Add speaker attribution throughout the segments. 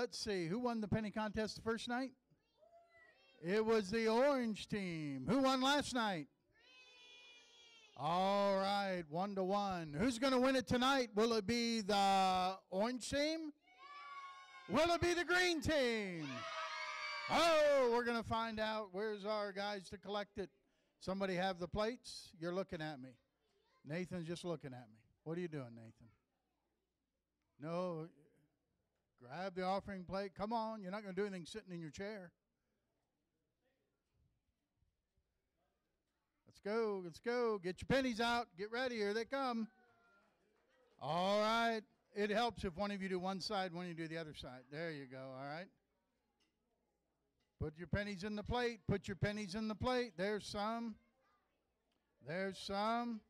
Speaker 1: let's see. Who won the penny contest the first night? It was the orange team. Who won last night? All right, one to one. Who's going to win it tonight? Will it be the orange team? Will it be the green team? Oh, we're going to find out. Where's our guys to collect it? Somebody have the plates? You're looking at me. Nathan's just looking at me. What are you doing, Nathan? No, grab the offering plate. Come on, you're not going to do anything sitting in your chair. Let's go, let's go. Get your pennies out. Get ready. Here they come. All right. It helps if one of you do one side, one of you do the other side. There you go. All right. Put your pennies in the plate. Put your pennies in the plate. There's some. There's some.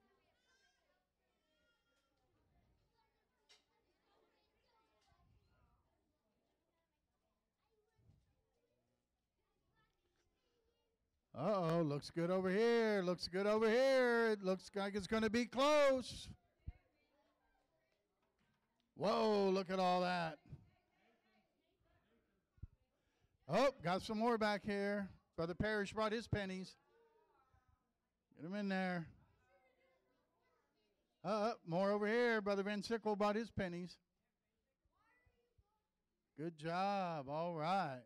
Speaker 1: Uh oh, looks good over here. Looks good over here. It looks like it's going to be close. Whoa, look at all that. Oh, got some more back here. Brother Parrish brought his pennies. Get them in there. Uh, more over here. Brother Van Sickle brought his pennies. Good job. All right.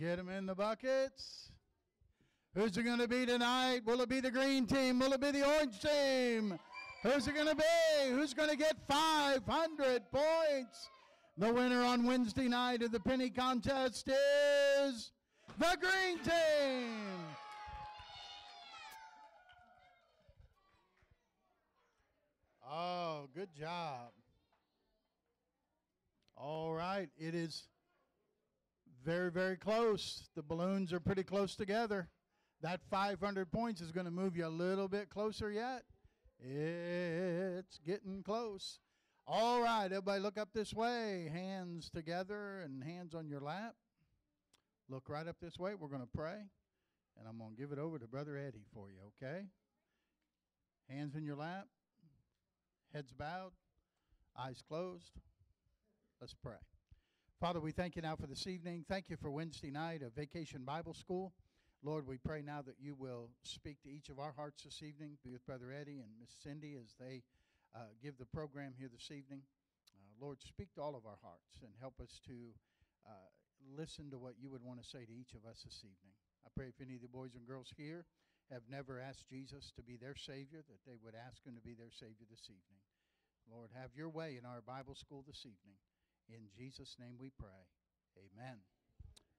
Speaker 1: Get them in the buckets. Who's it going to be tonight? Will it be the green team? Will it be the orange team? Who's it going to be? Who's going to get 500 points? The winner on Wednesday night of the penny contest is the green team. Oh, good job. All right, it is very, very close. The balloons are pretty close together. That 500 points is going to move you a little bit closer yet. It's getting close. All right, everybody look up this way. Hands together and hands on your lap. Look right up this way. We're going to pray. And I'm going to give it over to Brother Eddie for you, okay? Hands in your lap. Heads bowed. Eyes closed. Let's pray. Father, we thank you now for this evening. Thank you for Wednesday night of Vacation Bible School. Lord, we pray now that you will speak to each of our hearts this evening. Be with Brother Eddie and Miss Cindy as they uh, give the program here this evening. Uh, Lord, speak to all of our hearts and help us to uh, listen to what you would want to say to each of us this evening. I pray if any of the boys and girls here have never asked Jesus to be their Savior, that they would ask Him to be their Savior this evening. Lord, have your way in our Bible school this evening. In Jesus' name we pray. Amen.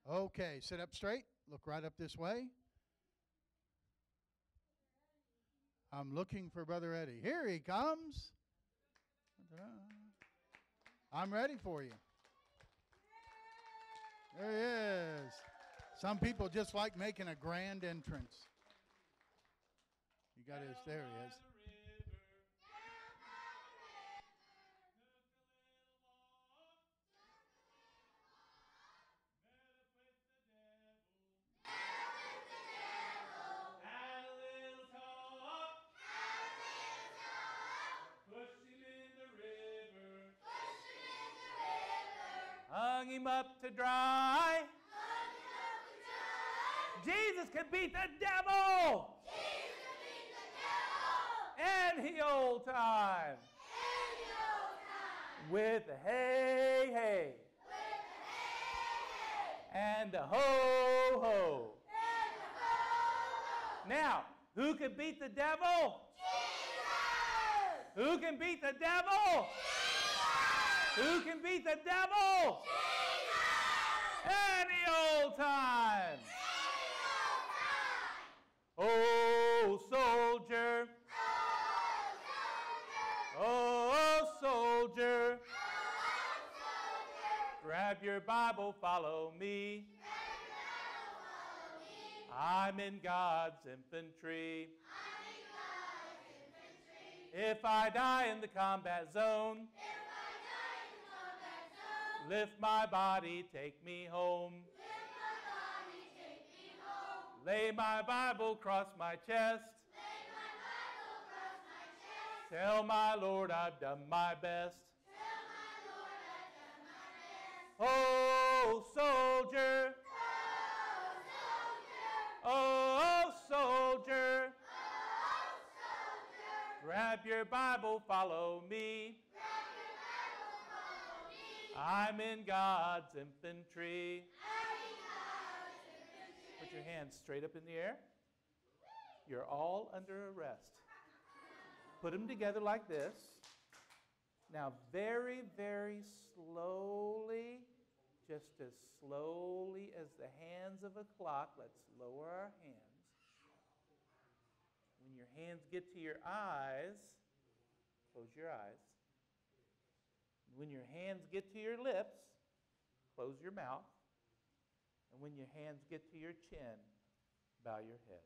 Speaker 1: Okay, sit up straight. Look right up this way. I'm looking for Brother Eddie. Here he comes. I'm ready for you. There he is. Some people just like making a grand entrance. You got his, there he is.
Speaker 2: Him up to dry. Jesus can beat the devil.
Speaker 3: Beat the devil.
Speaker 2: Any old time.
Speaker 3: Any old time.
Speaker 2: With a hey hey.
Speaker 3: With a hey hey.
Speaker 2: And a ho ho.
Speaker 3: And a ho ho.
Speaker 2: Now, who can beat the devil?
Speaker 3: Jesus.
Speaker 2: Who can beat the devil?
Speaker 3: Jesus.
Speaker 2: Who can beat the devil?
Speaker 3: Jesus.
Speaker 2: Any old time.
Speaker 3: Any old time.
Speaker 2: Oh, soldier.
Speaker 3: Oh, soldier.
Speaker 2: Oh, soldier. Grab your Bible, follow me. I'm in God's infantry.
Speaker 3: I'm in God's infantry.
Speaker 2: If I die in the combat zone,
Speaker 3: If
Speaker 2: lift my body, take me home.
Speaker 3: lift my body, take me home.
Speaker 2: Lay my Bible across my chest.
Speaker 3: Lay my Bible across my chest.
Speaker 2: Tell my Lord I've done my best. Oh, soldier.
Speaker 3: Oh, soldier.
Speaker 2: Oh, soldier. Grab your Bible, follow me.
Speaker 3: Grab your Bible, follow me.
Speaker 2: I'm in God's infantry.
Speaker 3: I'm in God's infantry.
Speaker 2: Put your hands straight up in the air. You're all under arrest. Put them together like this. Now, very, very slowly, just as slowly as the hands of a clock, let's lower our hands. When your hands get to your eyes, close your eyes. When your hands get to your lips, close your mouth. And when your hands get to your chin, bow your head.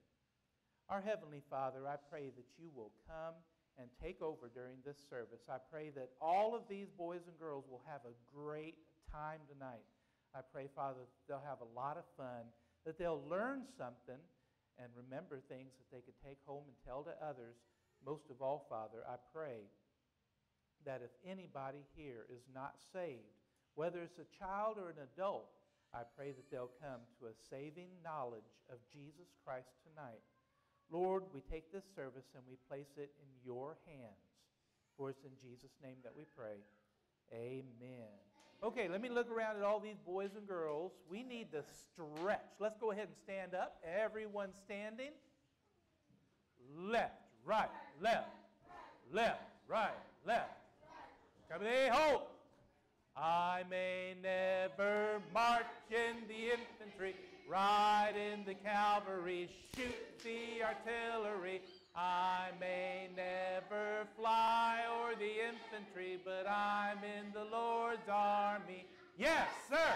Speaker 2: Our Heavenly Father, I pray that you will come and take over during this service. I pray that all of these boys and girls will have a great time tonight. I pray, Father, they'll have a lot of fun, that they'll learn something and remember things that they could take home and tell to others. Most of all, Father, I pray that if anybody here is not saved, whether it's a child or an adult, I pray that they'll come to a saving knowledge of Jesus Christ tonight. Lord, we take this service and we place it in your hands. For it's in Jesus' name that we pray. Amen. Okay, let me look around at all these boys and girls. We need to stretch. Let's go ahead and stand up. Everyone standing. Left, right, left, left, right, left. Come in. I may never march in the infantry, ride in the cavalry, shoot the artillery. I may never fly o'er the infantry, but I'm in the Lord's army. Yes, sir.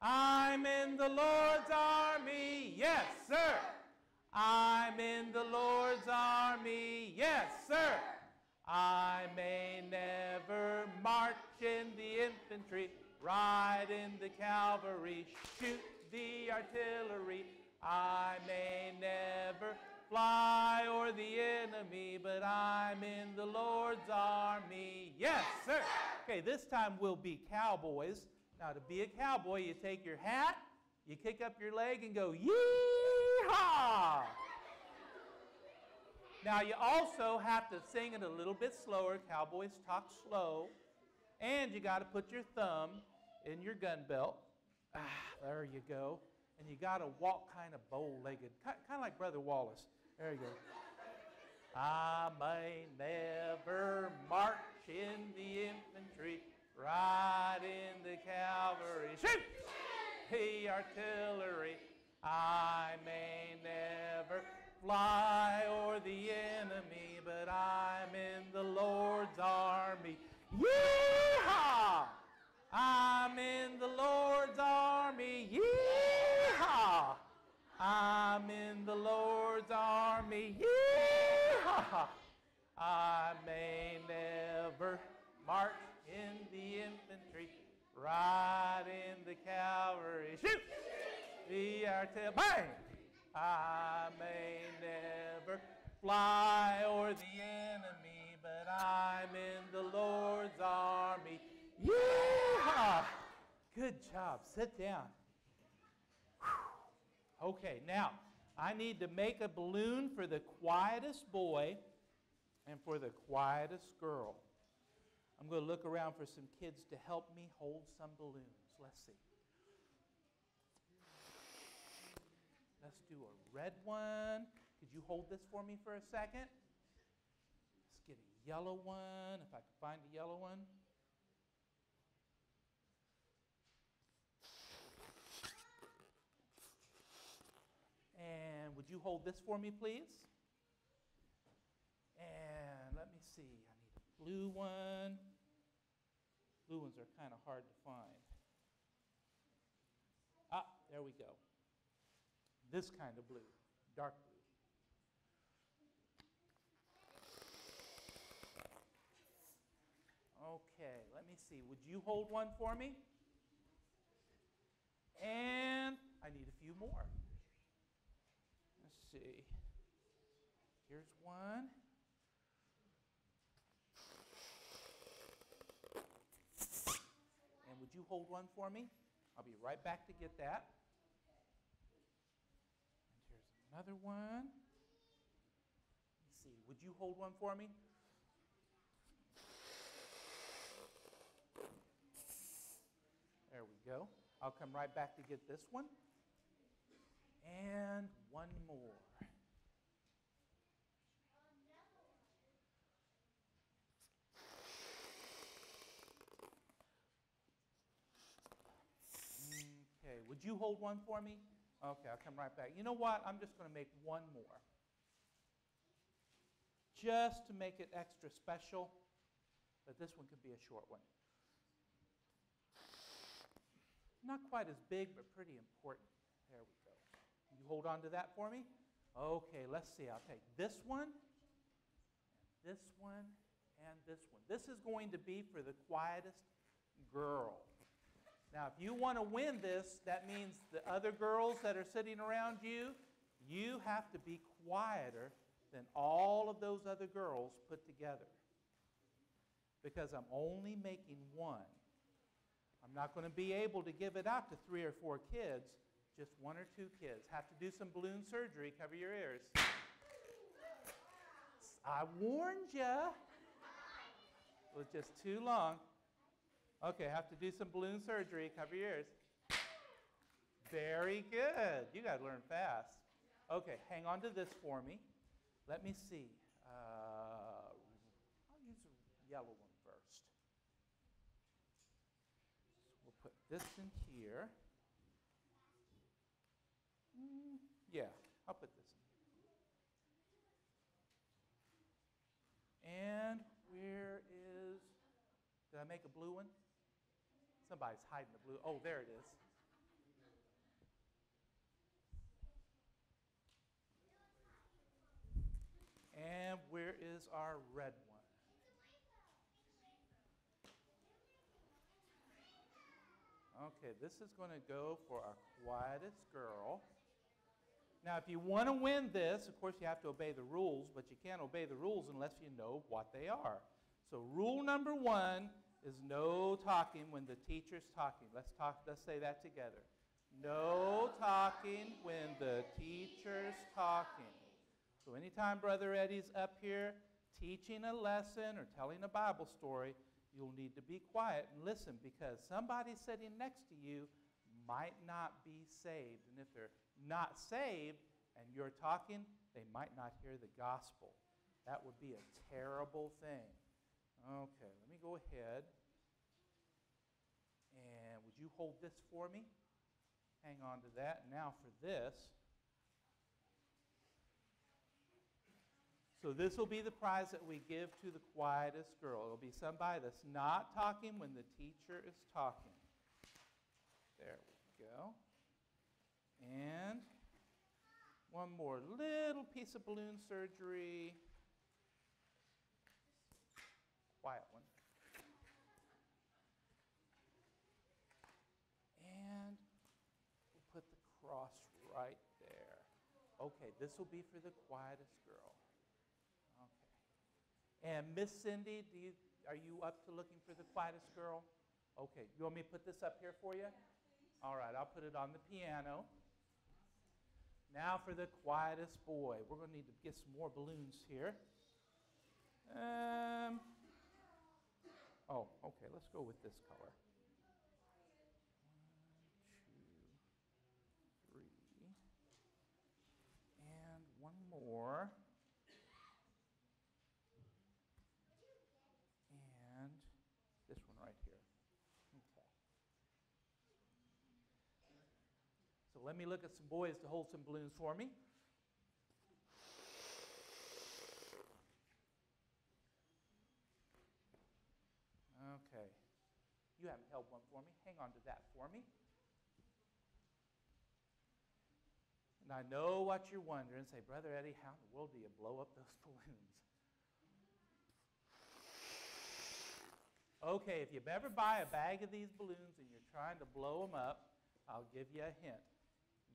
Speaker 2: I'm in the Lord's army. Yes, sir. I'm in the Lord's army. Yes, sir. I may never march in the infantry, ride in the cavalry, shoot the artillery. I may never fly o'er the enemy, but I'm in the Lord's army. Yes, sir. Okay, this time we'll be cowboys. Now, to be a cowboy, you take your hat, you kick up your leg, and go, yee-haw! Now, you also have to sing it a little bit slower. Cowboys talk slow. And you got to put your thumb in your gun belt. Ah, there you go. And you got to walk kind of bow legged, kind of like Brother Wallace. There you go. I may never march in the infantry, ride in the cavalry, shoot the artillery. I may never fly o'er the enemy, but I'm in the Lord's army. Yeehaw! I'm in the Lord's army. Yeehaw! I'm in the Lord's army. Yeehaw! I may never march in the infantry, ride in the cavalry, shoot the artillery, bang! I may never fly o'er the enemy, but I'm in the Lord's army. Yeehaw! Good job. Sit down. Okay, now I need to make a balloon for the quietest boy and for the quietest girl. I'm going to look around for some kids to help me hold some balloons. Let's see. Let's do a red one. Could you hold this for me for a second? Let's get a yellow one, if I can find a yellow one. And would you hold this for me, please? And let me see. I need a blue one. Blue ones are kind of hard to find. Ah, there we go this kind of blue, dark blue. Okay, let me see. Would you hold one for me? And I need a few more. Let's see. Here's one. And would you hold one for me? I'll be right back to get that. Another one. Let's see. Would you hold one for me? There we go. I'll come right back to get this one. And one more. Okay, would you hold one for me? Okay, I'll come right back. You know what? I'm just going to make one more. Just to make it extra special, but this one could be a short one. Not quite as big, but pretty important. There we go. You hold on to that for me? Okay, let's see. I'll take this one, this one, and this one. This is going to be for the quietest girl. Now, if you want to win this, that means the other girls that are sitting around you, you have to be quieter than all of those other girls put together. Because I'm only making one. I'm not going to be able to give it out to three or four kids, just one or two kids. Have to do some balloon surgery. Cover your ears. I warned you. It was just too long. Okay, have to do some balloon surgery. Cover your ears. Very good. You got to learn fast. Okay, hang on to this for me. Let me see. Uh, I'll use a yellow one first. So we'll put this in here. Mm, yeah, I'll put this in. And where is. Did I make a blue one? Somebody's hiding the blue. Oh, there it is. And where is our red one? Okay, this is going to go for our quietest girl. Now, if you want to win this, of course, you have to obey the rules, but you can't obey the rules unless you know what they are. So, rule number one is no talking when the teacher's talking. Let's talk. Let's say that together. No talking when the teacher's talking. So, anytime Brother Eddie's up here teaching a lesson or telling a Bible story, you'll need to be quiet and listen because somebody sitting next to you might not be saved. And if they're not saved and you're talking, they might not hear the gospel. That would be a terrible thing. Okay, let me go ahead. And would you hold this for me? Hang on to that. Now for this. So this will be the prize that we give to the quietest girl. It'll be somebody that's not talking when the teacher is talking. There we go. And one more little piece of balloon surgery. Quiet one. And we'll put the cross right there. Okay, this will be for the quietest girl. Okay. And Miss Cindy, do you, are you up to looking for the quietest girl? Okay, you want me to put this up here for you? All right, I'll put it on the piano. Now for the quietest boy. We're going to need to get some more balloons here. Um, oh, okay, let's go with this color. One, two, three. And one more. And this one right here. Okay. So let me look at some boys to hold some balloons for me. Okay. You haven't held one for me. Hang on to that for me. And I know what you're wondering. Say, Brother Eddie, how in the world do you blow up those balloons? Okay, if you ever buy a bag of these balloons and you're trying to blow them up, I'll give you a hint.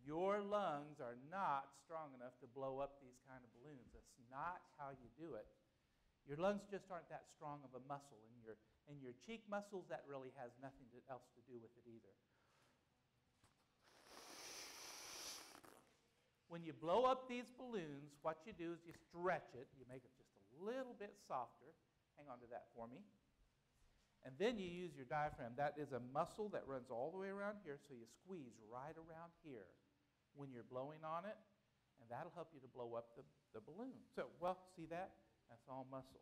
Speaker 2: Your lungs are not strong enough to blow up these kind of balloons. That's not how you do it. Your lungs just aren't that strong of a muscle. And your, and your cheek muscles, that really has nothing to, else to do with it either. When you blow up these balloons, what you do is you stretch it. You make it just a little bit softer. Hang on to that for me. And then you use your diaphragm. That is a muscle that runs all the way around here, so you squeeze right around here when you're blowing on it, and that'll help you to blow up the, the balloon. So, well, see that? That's all muscle.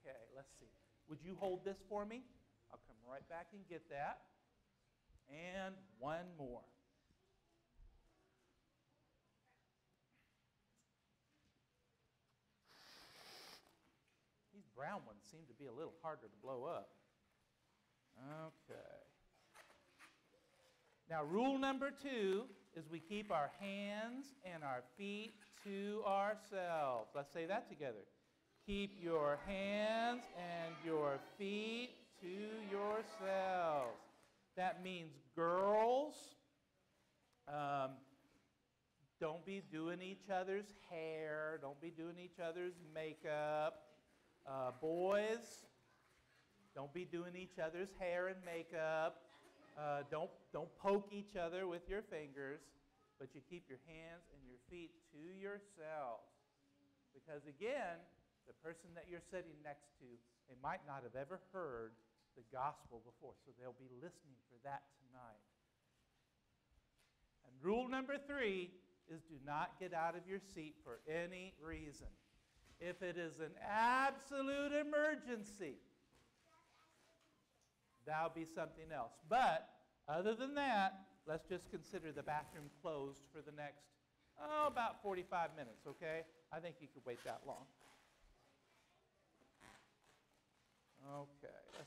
Speaker 2: Okay, let's see. Would you hold this for me? I'll come right back and get that. And one more. These brown ones seem to be a little harder to blow up. Okay. Now, rule number two is we keep our hands and our feet to ourselves. Let's say that together. Keep your hands and your feet to yourselves. That means girls, um, don't be doing each other's hair, don't be doing each other's makeup. Uh, boys, don't be doing each other's hair and makeup. Uh, don't, don't poke each other with your fingers, but you keep your hands and your feet to yourselves. Because again, the person that you're sitting next to, they might not have ever heard the gospel before, so they'll be listening for that tonight. And rule number three is do not get out of your seat for any reason. If it is an absolute emergency, that'll be something else. But other than that, let's just consider the bathroom closed for the next, oh, about 45 minutes, okay? I think you could wait that long. Okay.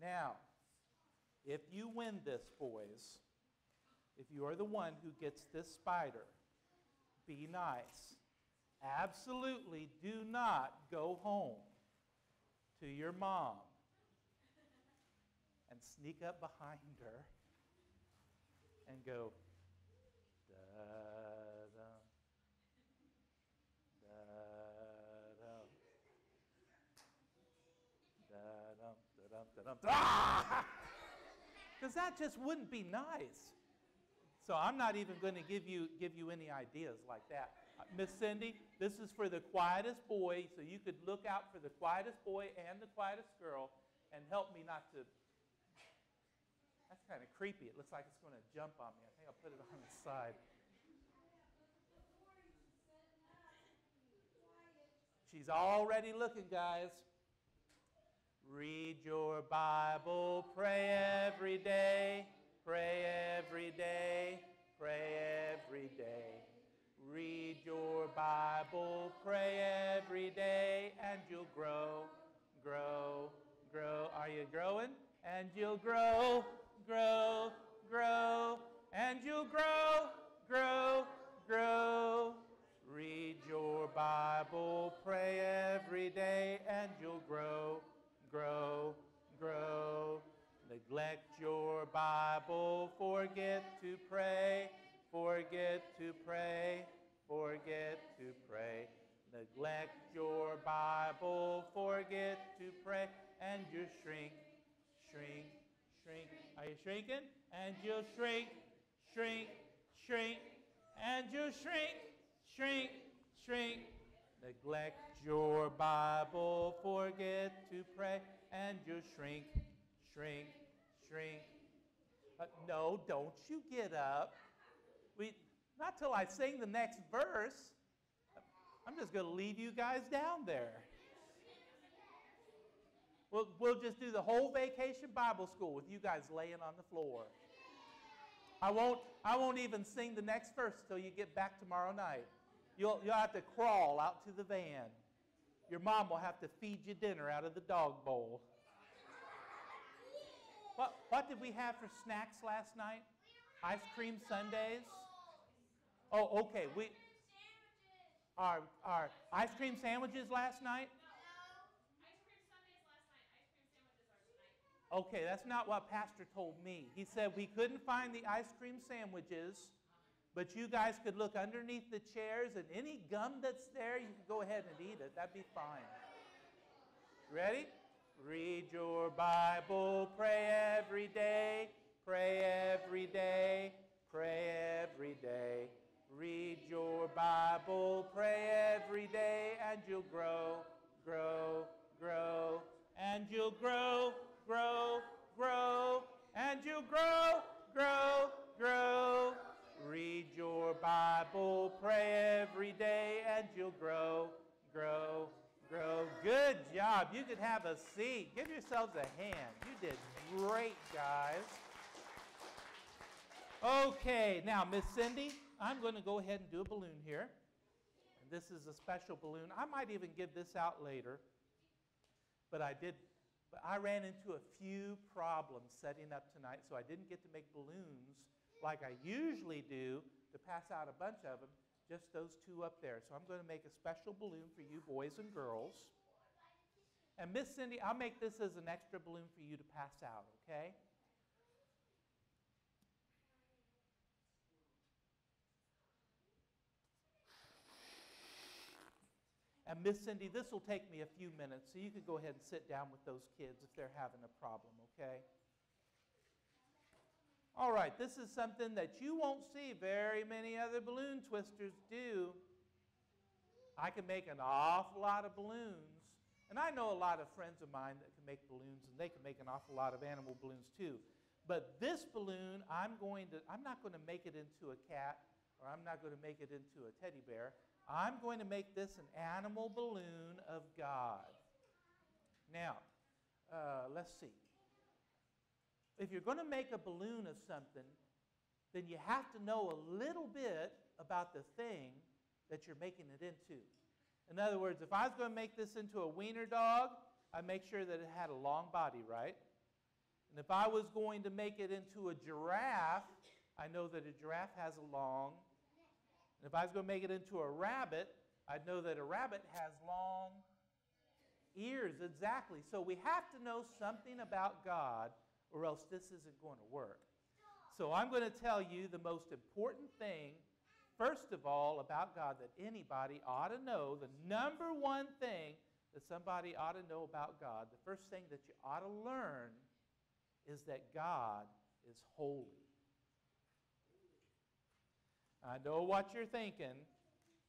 Speaker 2: Now, if you win this, boys, if you are the one who gets this spider, be nice. Absolutely do not go home to your mom and sneak up behind her and go, da da da da da dum da dum da dum because that just wouldn't be nice. So I'm not even going to give you give you any ideas like that. Uh, Miss Cindy, this is for the quietest boy, so you could look out for the quietest boy and the quietest girl and help me not to kind of creepy. It looks like it's going to jump on me. I think I'll put it on the side. She's already looking, guys. Read your Bible, pray every day, pray every day, pray every day. Read your Bible, pray every day, and you'll grow, grow, grow. Are you growing? And you'll grow, grow, grow, and you'll grow, grow, grow. Read your Bible, pray every day, and you'll grow, grow, grow. Neglect your Bible, forget to pray, forget to pray, forget to pray. Neglect your Bible, forget to pray, and you shrink, shrink, shrink. Are you shrinking? And you'll shrink, shrink, shrink, and you'll shrink, shrink, shrink. Neglect your Bible, forget to pray, and you'll shrink, shrink, shrink. Uh, no, don't you get up. We, not till I sing the next verse. I'm just going to leave you guys down there. We'll, we'll just do the whole vacation Bible school with you guys laying on the floor. I won't, I won't even sing the next verse till you get back tomorrow night. You'll, you'll have to crawl out to the van. Your mom will have to feed you dinner out of the dog bowl. What, what did we have for snacks last night? Ice cream sundaes? Oh, okay. We, our, our ice cream sandwiches last night? Okay, that's not what Pastor told me. He said we couldn't find the ice cream sandwiches, but you guys could look underneath the chairs and any gum that's there, you could go ahead and eat it. That'd be fine. Ready? Read your Bible, pray every day, pray every day, pray every day. Read your Bible, pray every day, and you'll grow, grow, grow, and you'll grow, grow, grow, and you'll grow, grow, grow. Read your Bible, pray every day, and you'll grow, grow, grow. Good job. You could have a seat. Give yourselves a hand. You did great, guys. Okay, now, Miss Cindy, I'm going to go ahead and do a balloon here. And this is a special balloon. I might even give this out later. But I did but I ran into a few problems setting up tonight, so I didn't get to make balloons like I usually do to pass out a bunch of them, just those two up there. So I'm going to make a special balloon for you boys and girls. And Miss Cindy, I'll make this as an extra balloon for you to pass out, okay? And Miss Cindy, this will take me a few minutes, so you can go ahead and sit down with those kids if they're having a problem, okay? All right, this is something that you won't see very many other balloon twisters do. I can make an awful lot of balloons. And I know a lot of friends of mine that can make balloons, and they can make an awful lot of animal balloons too. But this balloon, I'm going to, I'm not going to make it into a cat, or I'm not going to make it into a teddy bear. I'm going to make this an animal balloon of God. Now, uh, let's see. If you're going to make a balloon of something, then you have to know a little bit about the thing that you're making it into. In other words, if I was going to make this into a wiener dog, I'd make sure that it had a long body, right? And if I was going to make it into a giraffe, I know that a giraffe has a long and if I was going to make it into a rabbit, I'd know that a rabbit has long ears, exactly. So we have to know something about God, or else this isn't going to work. So I'm going to tell you the most important thing, first of all, about God that anybody ought to know. The number one thing that somebody ought to know about God, the first thing that you ought to learn is that God is holy. I know what you're thinking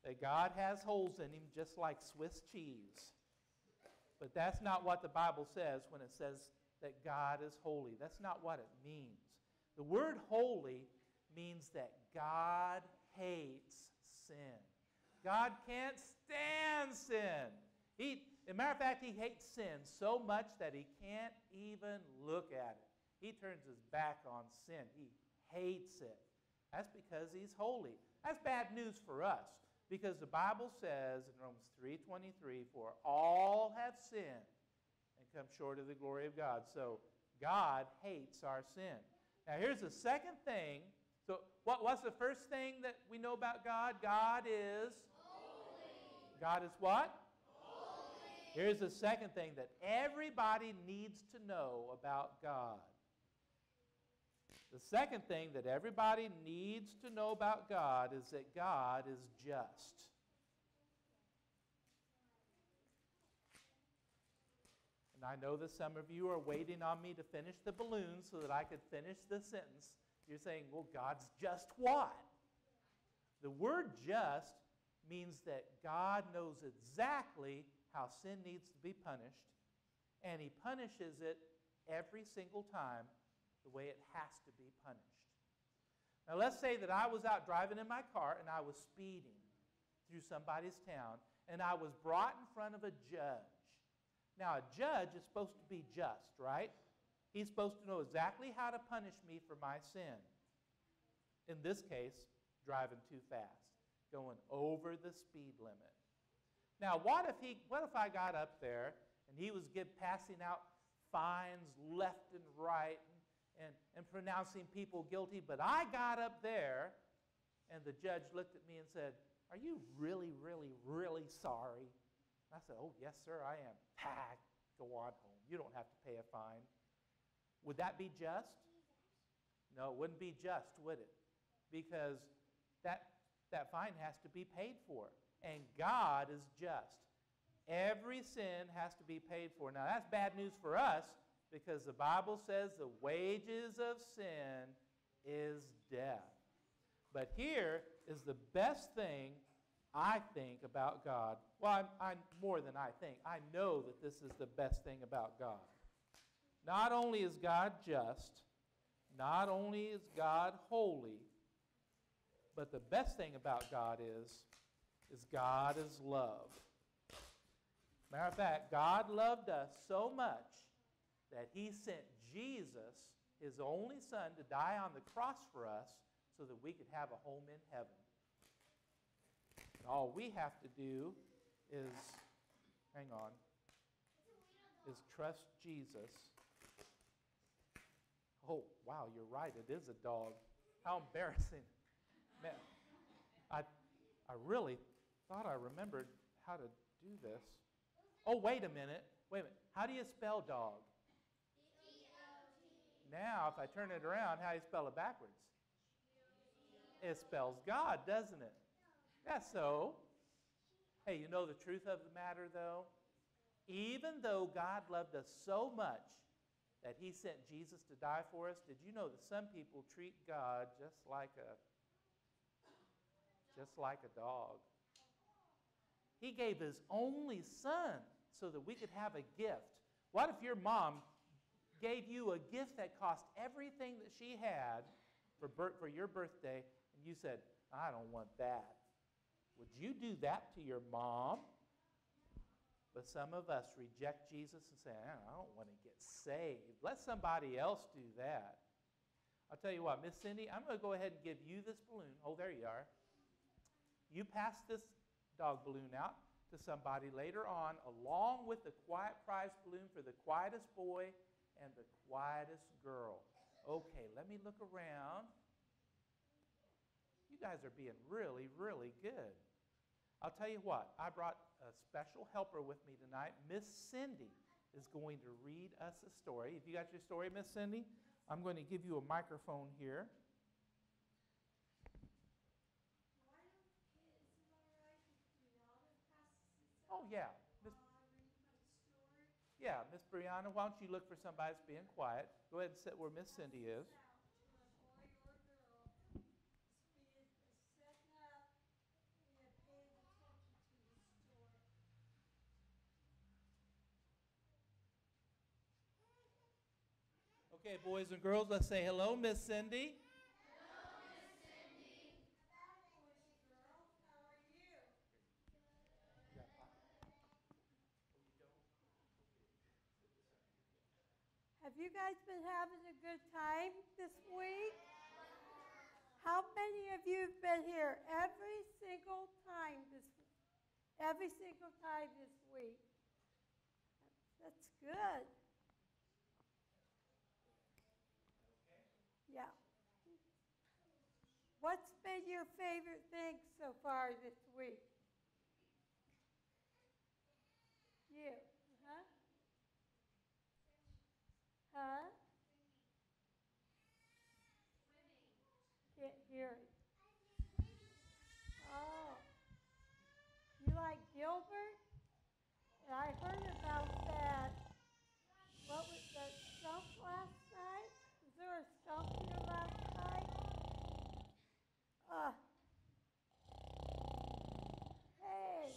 Speaker 2: that God has holes in him just like Swiss cheese. But that's not what the Bible says when it says that God is holy. That's not what it means. The word holy means that God hates sin. God can't stand sin. He, as a matter of fact, he hates sin so much that he can't even look at it. He turns his back on sin. He hates it. That's because he's holy. That's bad news for us because the Bible says in Romans 3:23 for all have sinned and come short of the glory of God. So God hates our sin. Now here's the second thing. So what, what's the first thing that we know about God? God is
Speaker 3: Holy.
Speaker 2: God is what?
Speaker 3: Holy.
Speaker 2: Here's the second thing that everybody needs to know about God. The second thing that everybody needs to know about God is that God is just. And I know that some of you are waiting on me to finish the balloon so that I could finish the sentence. You're saying, well, God's just what? The word just means that God knows exactly how sin needs to be punished, and He punishes it every single time the way it has to be punished. Now, let's say that I was out driving in my car and I was speeding through somebody's town and I was brought in front of a judge. Now, a judge is supposed to be just, right? He's supposed to know exactly how to punish me for my sin. In this case, driving too fast, going over the speed limit. Now, what if he what if I got up there and he was give, passing out fines left and right and, and pronouncing people guilty. But I got up there, and the judge looked at me and said, Are you really, really, really sorry? I said, Oh, yes, sir, I am. Ah, go on home. You don't have to pay a fine. Would that be just? No, it wouldn't be just, would it? Because that, that fine has to be paid for. And God is just. Every sin has to be paid for. Now, that's bad news for us because the Bible says the wages of sin is death. But here is the best thing I think about God. Well, I'm, I'm more than I think. I know that this is the best thing about God. Not only is God just, not only is God holy, but the best thing about God is, is God is love. Matter of fact, God loved us so much that he sent Jesus, his only son, to die on the cross for us so that we could have a home in heaven. And all we have to do is, hang on, is trust Jesus. Oh, wow, you're right. It is a dog. How embarrassing. Man, I, I really thought I remembered how to do this. Oh, wait a minute. Wait a minute. How do you spell dog? Now, if I turn it around, how do you spell it backwards? It spells God, doesn't it? Yeah, so. Hey, you know the truth of the matter, though? Even though God loved us so much that he sent Jesus to die for us, did you know that some people treat God just like a just like a dog? He gave his only son so that we could have a gift. What if your mom gave you a gift that cost everything that she had for, for your birthday, and you said, I don't want that? Would you do that to your mom? But some of us reject Jesus and say, I don't want to get saved. Let somebody else do that. I'll tell you what, Miss Cindy, I'm going to go ahead and give you this balloon. Oh, there you are. You pass this dog balloon out to somebody later on, along with the quiet prize balloon for the quietest boy and the quietest girl. Okay, let me look around. You guys are being really, really good. I'll tell you what, I brought a special helper with me tonight. Miss Cindy is going to read us a story. If you got your story, Miss Cindy, I'm going to give you a microphone here. Oh, yeah. Yeah, Miss Brianna, why don't you look for somebody that's being quiet? Go ahead and sit where Miss Cindy is. Okay, boys and girls, let's say hello, Miss Cindy.
Speaker 4: You guys been having a good time this week? How many of you have been here every single time this every single time this week? That's good. Yeah. What's been your favorite thing so far this week? You, huh? Huh? Can't hear it. Oh. You like Gilbert? I heard about that. What was that stump last night? Was there a stump here last night? Uh. Hey,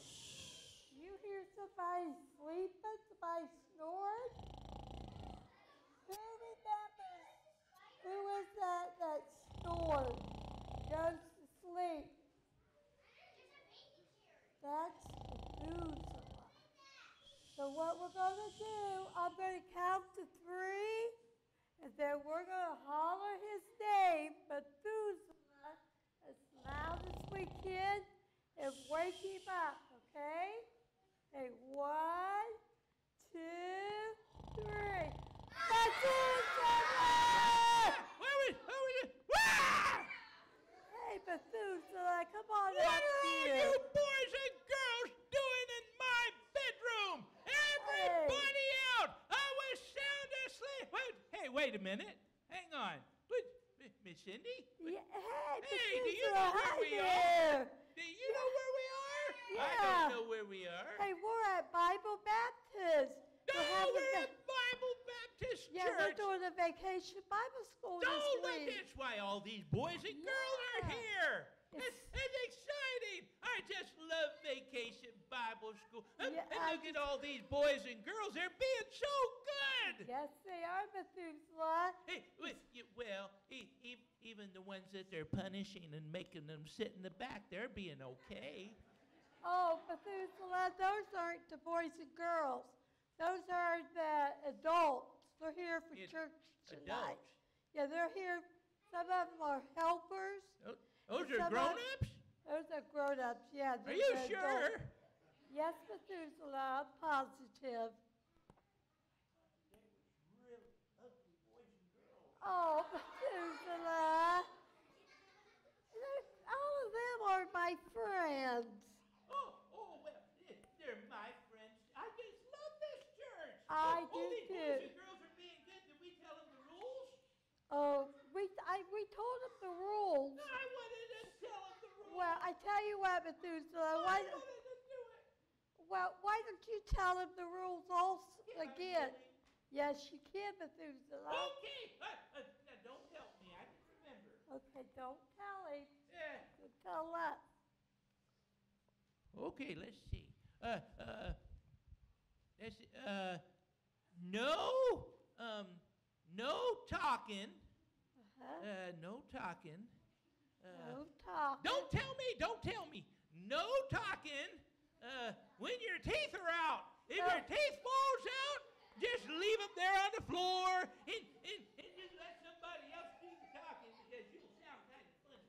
Speaker 4: you hear somebody sleeping? Somebody snoring? Who remembers? That that snores, goes to sleep? That's Methuselah. So what we're going to do, I'm going to count to three, and then we're going to holler his name, Methuselah, as loud as we can, and wake him up, okay? Okay, one, two, three. Methuselah!
Speaker 2: Where are we? Where are we? Ah!
Speaker 4: Hey, Methuselah, come on
Speaker 2: What
Speaker 4: up
Speaker 2: are all
Speaker 4: here.
Speaker 2: you boys and girls doing in my bedroom? Everybody out! I was sound asleep. Wait, hey, wait a minute. Hang on. What, Miss Cindy?
Speaker 4: Yeah, hey,
Speaker 2: Hey, do you know where we are? Do you know where we are?
Speaker 4: Yeah.
Speaker 2: I don't know where we are.
Speaker 4: Hey, we're at Bible Baptist.
Speaker 2: No,
Speaker 4: We're having a-
Speaker 2: at Bible Baptist
Speaker 4: Yeah, we're
Speaker 2: Church.
Speaker 4: doing a vacation Bible school
Speaker 2: but
Speaker 4: week.
Speaker 2: that's why all these boys and girls are here. It's,
Speaker 4: It's-
Speaker 2: exciting. I just love vacation Bible school. And,
Speaker 4: Yeah,
Speaker 2: and look at all these boys and girls. They're being so good.
Speaker 4: Yes, they are, Methuselah.
Speaker 2: Hey, well, even the ones that they're punishing and making them sit in the back, they're being okay.
Speaker 4: Oh, Methuselah, those aren't the boys and girls. Those are the adults. They're here for
Speaker 2: Yeah,
Speaker 4: church tonight.
Speaker 2: Adults.
Speaker 4: Yeah, they're here. Some of them are helpers.
Speaker 2: Tho- Those are
Speaker 4: some
Speaker 2: grown
Speaker 4: of-
Speaker 2: ups?
Speaker 4: Those are grown-ups. Yeah.
Speaker 2: Are you
Speaker 4: adults.
Speaker 2: sure?
Speaker 4: Yes, Methuselah, I'm positive.
Speaker 2: Really ugly boys and girls.
Speaker 4: Oh, Methuselah. Look, All of them are my friends.
Speaker 2: Oh, oh, well, eh, they're my friends. I just love this church.
Speaker 4: I do
Speaker 2: these
Speaker 4: too.
Speaker 2: boys and girls are being good. Did we tell them the rules?
Speaker 4: Oh, we I we told them the rules.
Speaker 2: No, I wanted to tell them the rules.
Speaker 4: Well, I tell you what, Methuselah.
Speaker 2: I
Speaker 4: Why,
Speaker 2: wanted to do it.
Speaker 4: well, why don't you tell them the rules also
Speaker 2: I
Speaker 4: again?
Speaker 2: really?
Speaker 4: Yes, you can, Methuselah.
Speaker 2: Okay. Uh, uh, now, don't help me. I can remember.
Speaker 4: Okay, don't tell him.
Speaker 2: Yeah.
Speaker 4: Tell us.
Speaker 2: Okay, let's see. Uh, uh, that's, uh, no, um, no talking.
Speaker 4: Uh-huh.
Speaker 2: Uh, no talking. Uh,
Speaker 4: Don't.
Speaker 2: Don't tell me, don't tell me. No talking uh, when your teeth are out. If your
Speaker 4: Oh.
Speaker 2: teeth falls out, just leave them there on the floor and, and, and just let somebody else do the talking because you'll sound kind of funny.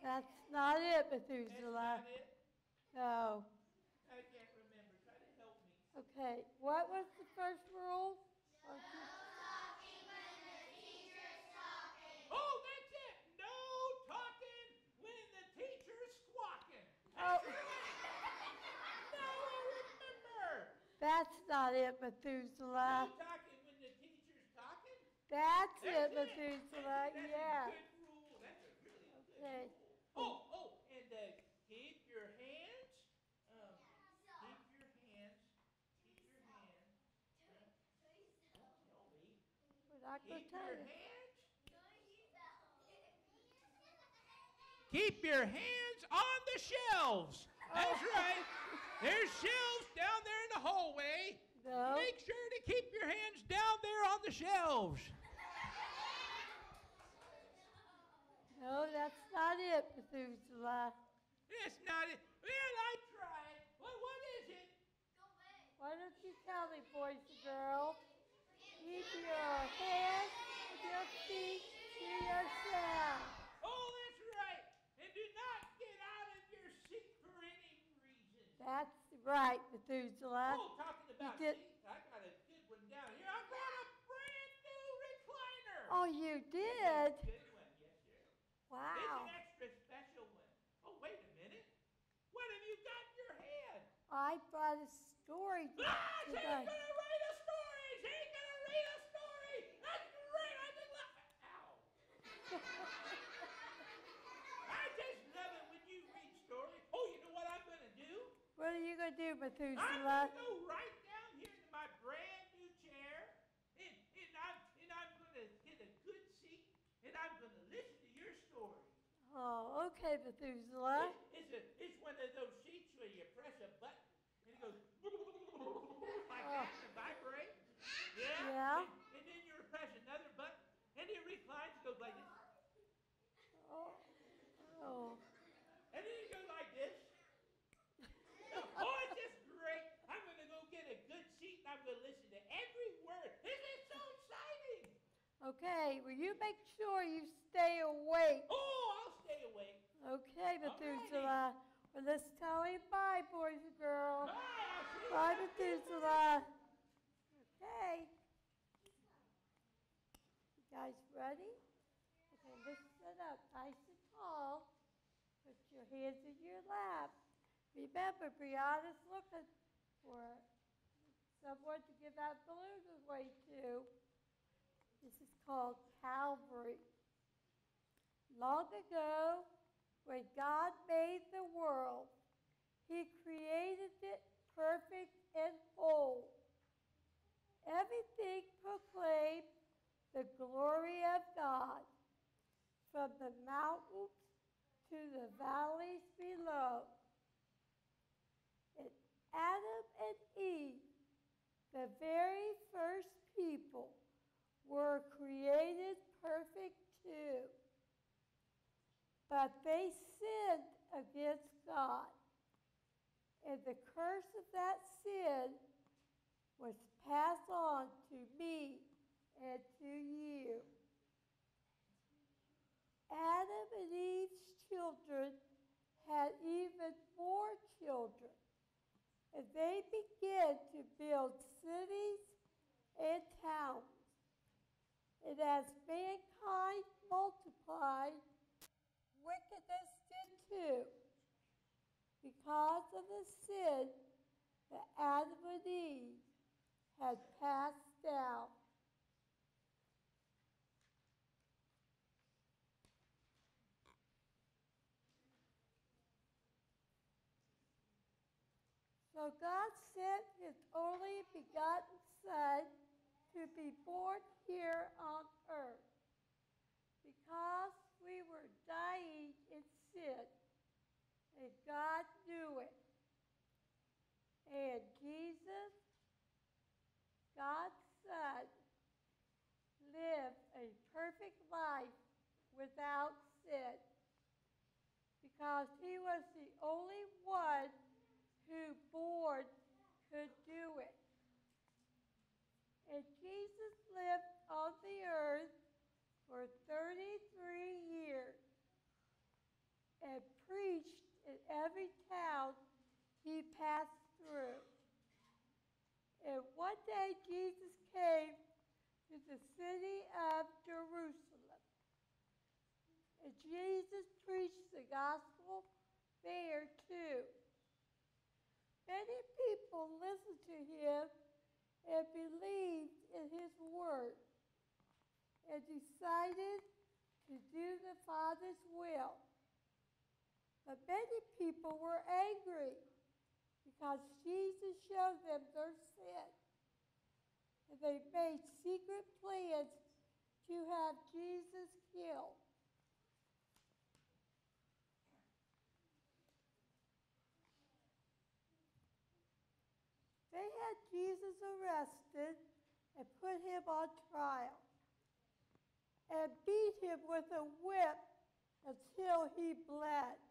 Speaker 4: That's not it,
Speaker 2: That's
Speaker 4: Methuselah.
Speaker 2: not it.
Speaker 4: No.
Speaker 2: I can't remember. Try to help me.
Speaker 4: Okay, what was the first rule? Or just-
Speaker 2: Oh, that's it. No talking when the teacher's squawking.
Speaker 4: Oh.
Speaker 2: Now I remember.
Speaker 4: That's not it,
Speaker 2: No
Speaker 4: Methuselah.
Speaker 2: talking when the teacher's talking.
Speaker 4: That's it,
Speaker 2: That's
Speaker 4: Methuselah.
Speaker 2: That's
Speaker 4: Yeah.
Speaker 2: a good rule. That's a really good
Speaker 4: Okay.
Speaker 2: rule. Oh, oh, and uh, keep your hands. Um, keep your hands. Keep your hands. uh, Don't tell me.
Speaker 4: We're not going
Speaker 2: Keep
Speaker 4: tell
Speaker 2: your
Speaker 4: you.
Speaker 2: hands. Keep your hands on the shelves. That's right. There's shelves down there in the hallway.
Speaker 4: No.
Speaker 2: Make sure to keep your hands down there on the shelves.
Speaker 4: No, that's not it, Methuselah.
Speaker 2: That's not it. Well, I tried. Well, what is it?
Speaker 4: Why don't you tell me, boys and girls? Keep your hands and your feet to yourself.
Speaker 2: Oh, that's right. And do not get out of your seat for any reason.
Speaker 4: That's right, Methuselah.
Speaker 2: Oh, talking about
Speaker 4: did-
Speaker 2: seats, I got a good one down here. I got a brand new recliner.
Speaker 4: Oh, you did?
Speaker 2: Good one, yes, sir. It's an extra special one. Oh, wait a minute. What have you got in your hand?
Speaker 4: I brought a story
Speaker 2: Ah, she's gonna write a story. She's gonna a story. That's great. I just love it. Ow. I just love it when you read stories. Oh, you know what I'm gonna do?
Speaker 4: What are you going to do,
Speaker 2: I'm
Speaker 4: Methuselah?
Speaker 2: gonna go right down here to my brand new chair, and, and I'm and I'm gonna get a good seat, and I'm gonna listen to your story.
Speaker 4: Oh, okay, Methuselah.
Speaker 2: It's, it's, a, it's one of those seats where you press a button and it goes like that to vibrate. Yeah.
Speaker 4: Yeah.
Speaker 2: And, and then you press another button and it reclines, goes like this.
Speaker 4: Oh. Oh.
Speaker 2: And then it goes like this. oh, it's just great. I'm going to go get a good seat and I'm going to listen to every word. This is so exciting.
Speaker 4: Okay, well, you make sure you stay awake.
Speaker 2: Oh, I'll stay awake.
Speaker 4: Okay. Methuselah. Well, let's tell him bye, boys and girls.
Speaker 2: Bye. You
Speaker 4: Bye. Methuselah. Okay. You guys ready? Okay, let's sit up nice and tall. Put your hands in your lap. Remember, Brianna's looking for someone to give that balloon away to. This is called Calvary. Long ago, when God made the world, He created it perfect and whole. Everything proclaimed the glory of God, from the mountains to the valleys below. And Adam and Eve, the very first people, were created perfect too. But they sinned against God. And the curse of that sin was passed on to me and to you. Adam and Eve's children had even more children, and they began to build cities and towns. And as mankind multiplied, wickedness did too. Because of the sin that Adam and Eve had passed out. So God sent his only begotten Son to be born here on earth because we were dying in sin and God knew it. And Jesus, God's Son, lived a perfect life without sin because he was the only one who born could do it. And Jesus lived on the earth for 33 years and preached in every town he passed through. And one day Jesus came to the city of Jerusalem. And Jesus preached the gospel there too. Many people listened to him and believed in his word and decided to do the Father's will. But many people were angry because Jesus showed them their sin. And they made secret plans to have Jesus killed. They had Jesus arrested and put him on trial and beat him with a whip until he bled.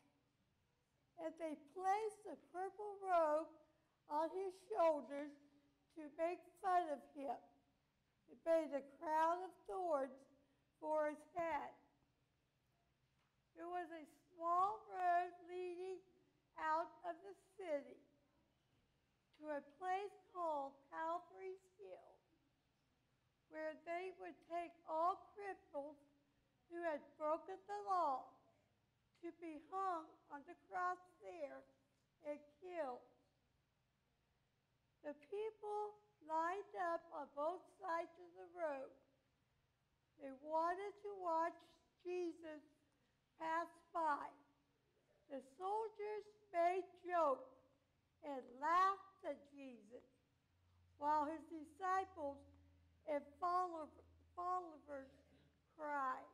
Speaker 4: And they placed a purple robe on his shoulders to make fun of him. They made a crown of thorns for his head. There was a small road leading out of the city to a place called Calvary's Hill, where they would take all criminals who had broken the law to be hung on the cross there and killed. The people lined up on both sides of the road. They wanted to watch Jesus pass by. The soldiers made jokes and laughed at Jesus, while his disciples and followers cried.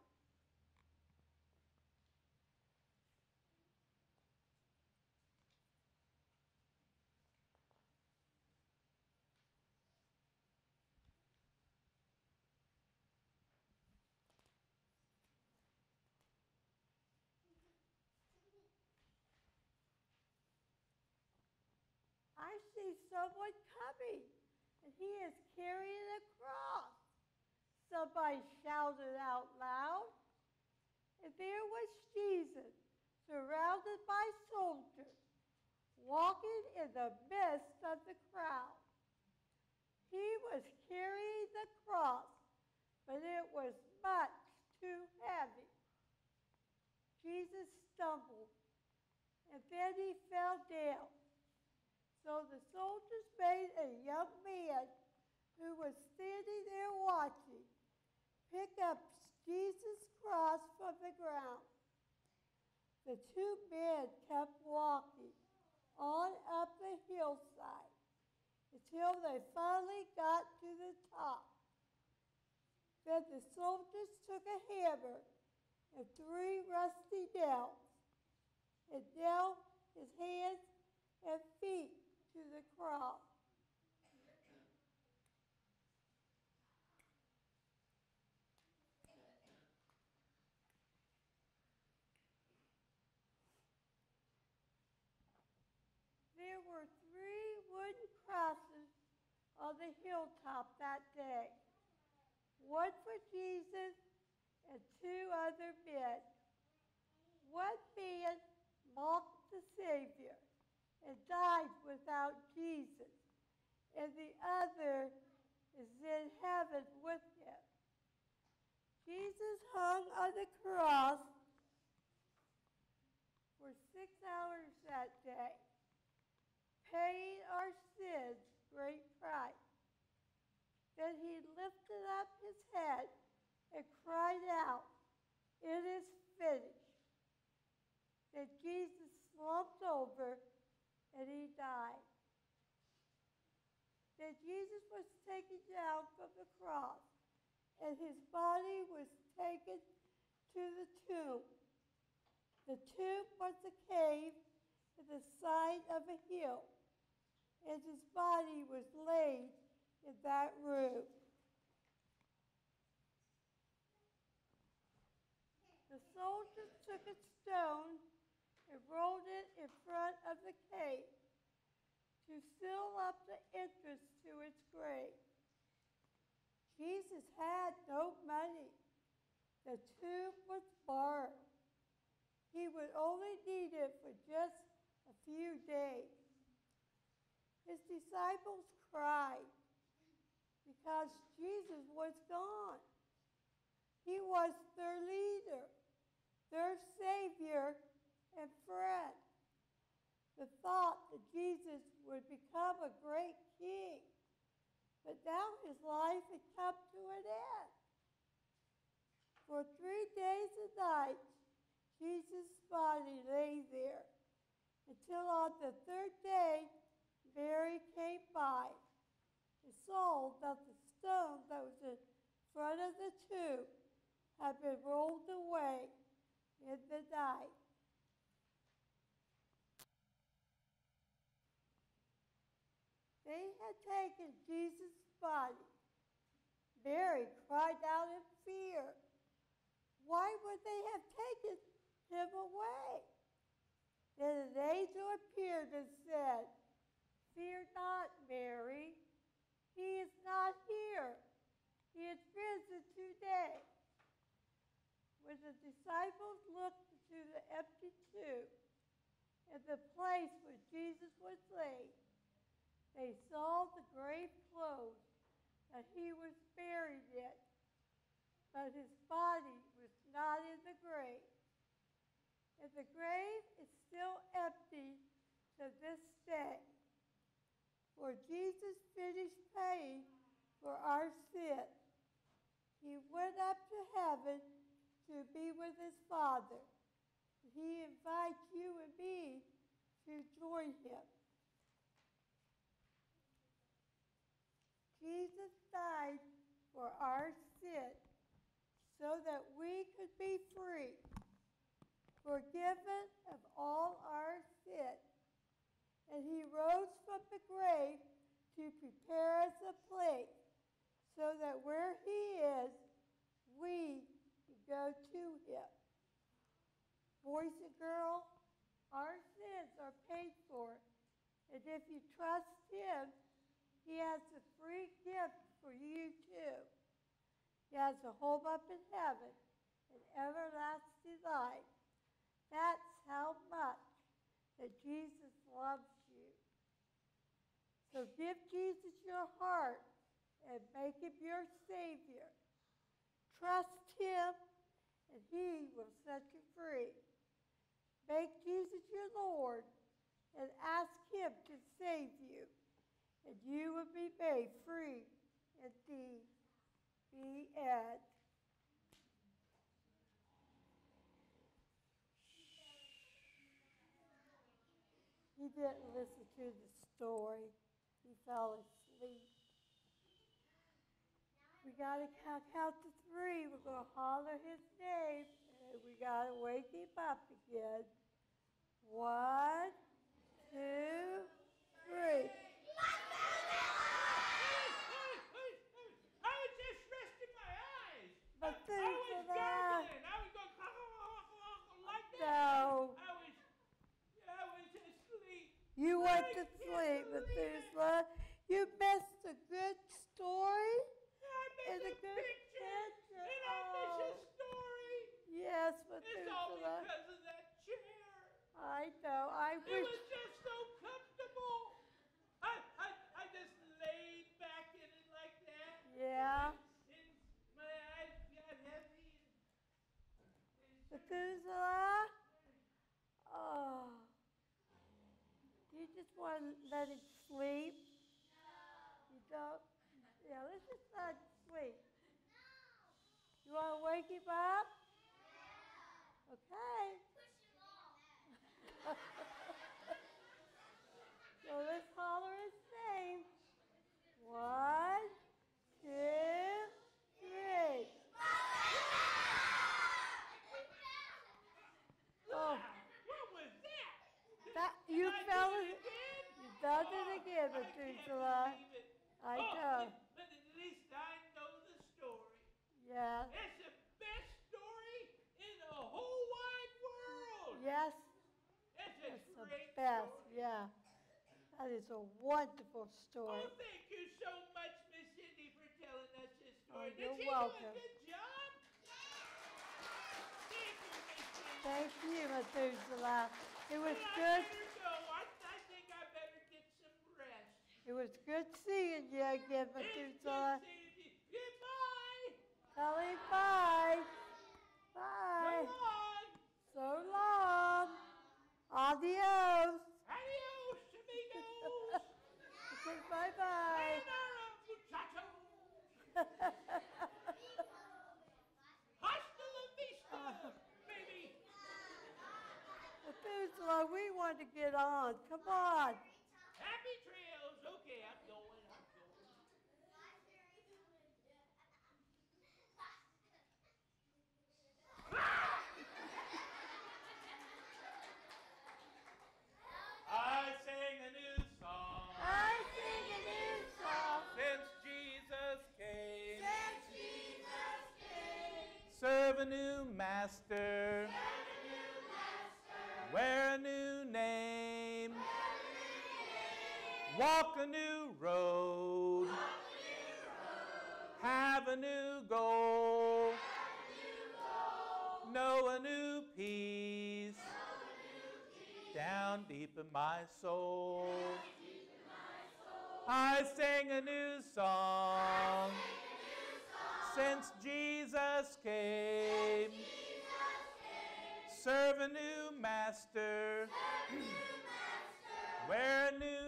Speaker 4: I see someone coming, and he is carrying a cross. Somebody shouted out loud. And there was Jesus, surrounded by soldiers, walking in the midst of the crowd. He was carrying the cross, but it was much too heavy. Jesus stumbled, and then he fell down. So the soldiers made a young man who was standing there watching pick up Jesus' cross from the ground. The two men kept walking on up the hillside until they finally got to the top. Then the soldiers took a hammer and three rusty nails and nailed his hands and feet to the cross. There were three wooden crosses on the hilltop that day one for Jesus and two other men. One man mocked the Savior and died without Jesus, and the other is in heaven with him. Jesus hung on the cross for six hours that day, paying our sins great price. Then he lifted up his head and cried out, It is finished. Then Jesus slumped over and he died. Then Jesus was taken down from the cross and his body was taken to the tomb. The tomb was a cave at the side of a hill, and his body was laid in that room. The soldiers took a stone and rolled it in front of the cave to seal up the entrance to its grave. Jesus had no money. The tomb was borrowed. He would only need it for just a few days. His disciples cried because Jesus was gone. He was their leader, their Savior and friend. The thought that Jesus would become a great king, but now his life had come to an end. For three days and nights, Jesus' body lay there until on the third day, Mary came by and saw that the stone that was in front of the tomb had been rolled away in the night. They had taken Jesus' body. Mary cried out in fear. Why would they have taken him away? Then an angel appeared and said, Fear not, Mary. He is not here. He is risen today. When the disciples looked into the empty tomb and the place where Jesus was laid, they saw the grave closed that he was buried in, but his body was not in the grave. And the grave is still empty to this day. For Jesus finished paying for our sin. He went up to heaven to be with his Father. He invites you and me to join him. Jesus died for our sin so that we could be free, forgiven of all our sin. And he rose from the grave to prepare us a place so that where he is, we go to him. Boys and girls, our sins are paid for. And if you trust him, he has a free gift for you too. He has a hope up in heaven and everlasting life. That's how much that Jesus loves you. So give Jesus your heart and make him your Savior. Trust him and he will set you free. Make Jesus your Lord and ask him to save you and you will be made free indeed. Be at He didn't listen to the story. He fell asleep. We got to count, count to three. We're going to holler his name. And we got to wake him up again. One, two, three.
Speaker 2: I was
Speaker 4: Methuselah.
Speaker 2: I was going like that.
Speaker 4: No,
Speaker 2: I was, I was asleep.
Speaker 4: you went to
Speaker 2: I
Speaker 4: sleep,
Speaker 2: believe it.
Speaker 4: Methuselah. You missed a good story.
Speaker 2: I
Speaker 4: And
Speaker 2: miss
Speaker 4: a
Speaker 2: a
Speaker 4: good
Speaker 2: picture,
Speaker 4: picture.
Speaker 2: and I miss a
Speaker 4: Oh.
Speaker 2: story.
Speaker 4: Yes, but
Speaker 2: It's all because of that chair.
Speaker 4: I know. I
Speaker 2: It
Speaker 4: wish.
Speaker 2: was just so comfortable. I, I, I just laid back in it like that.
Speaker 4: Yeah.
Speaker 2: And my eyes got heavy. And, and
Speaker 4: Methuselah? Oh. do You just want to let him sleep? No. You don't? Yeah, let's just let him sleep. No. You want to wake him up? Okay. so let's holler his name. One, two, three. Oh.
Speaker 2: what was that?
Speaker 4: That, you
Speaker 2: Did I do
Speaker 4: fell
Speaker 2: it again?
Speaker 4: you it
Speaker 2: Oh,
Speaker 4: again,
Speaker 2: I can't
Speaker 4: Methuselah.
Speaker 2: it.
Speaker 4: I
Speaker 2: oh,
Speaker 4: know.
Speaker 2: But at least I know the story.
Speaker 4: Yeah.
Speaker 2: It's the best story in the whole wide world.
Speaker 4: Yes,
Speaker 2: It's a
Speaker 4: it's the best.
Speaker 2: story.
Speaker 4: Yeah. That is a wonderful
Speaker 2: oh,
Speaker 4: story.
Speaker 2: Oh, thank you so much, Miss Cindy, for telling us this
Speaker 4: Oh,
Speaker 2: story. Did
Speaker 4: you're welcome.
Speaker 2: do a good job? Thank you, Miss Cindy.
Speaker 4: Thank you, Methuselah. It was
Speaker 2: Well,
Speaker 4: good.
Speaker 2: I, I think I better get some rest.
Speaker 4: It was good seeing you again, Methuselah.
Speaker 2: you. Goodbye.
Speaker 4: Tell him bye.
Speaker 2: So
Speaker 4: Bye.
Speaker 2: long.
Speaker 4: So long. Adios.
Speaker 2: Adios, amigos.
Speaker 4: Okay, bye bye.
Speaker 2: Sayonara, muchachos. Hasta la vista, baby.
Speaker 4: Methuselah, we want to get on. Come on.
Speaker 2: Happy trails. Okay, I'm going. I'm going. I sing a new song
Speaker 4: I sing a new song.
Speaker 2: since Jesus came.
Speaker 3: Since Jesus came,
Speaker 2: Serve a new master. Walk a new road. Have a new goal. Know a new peace. Down deep in my soul. I sing a new song since Jesus came. Serve a new master. Wear a new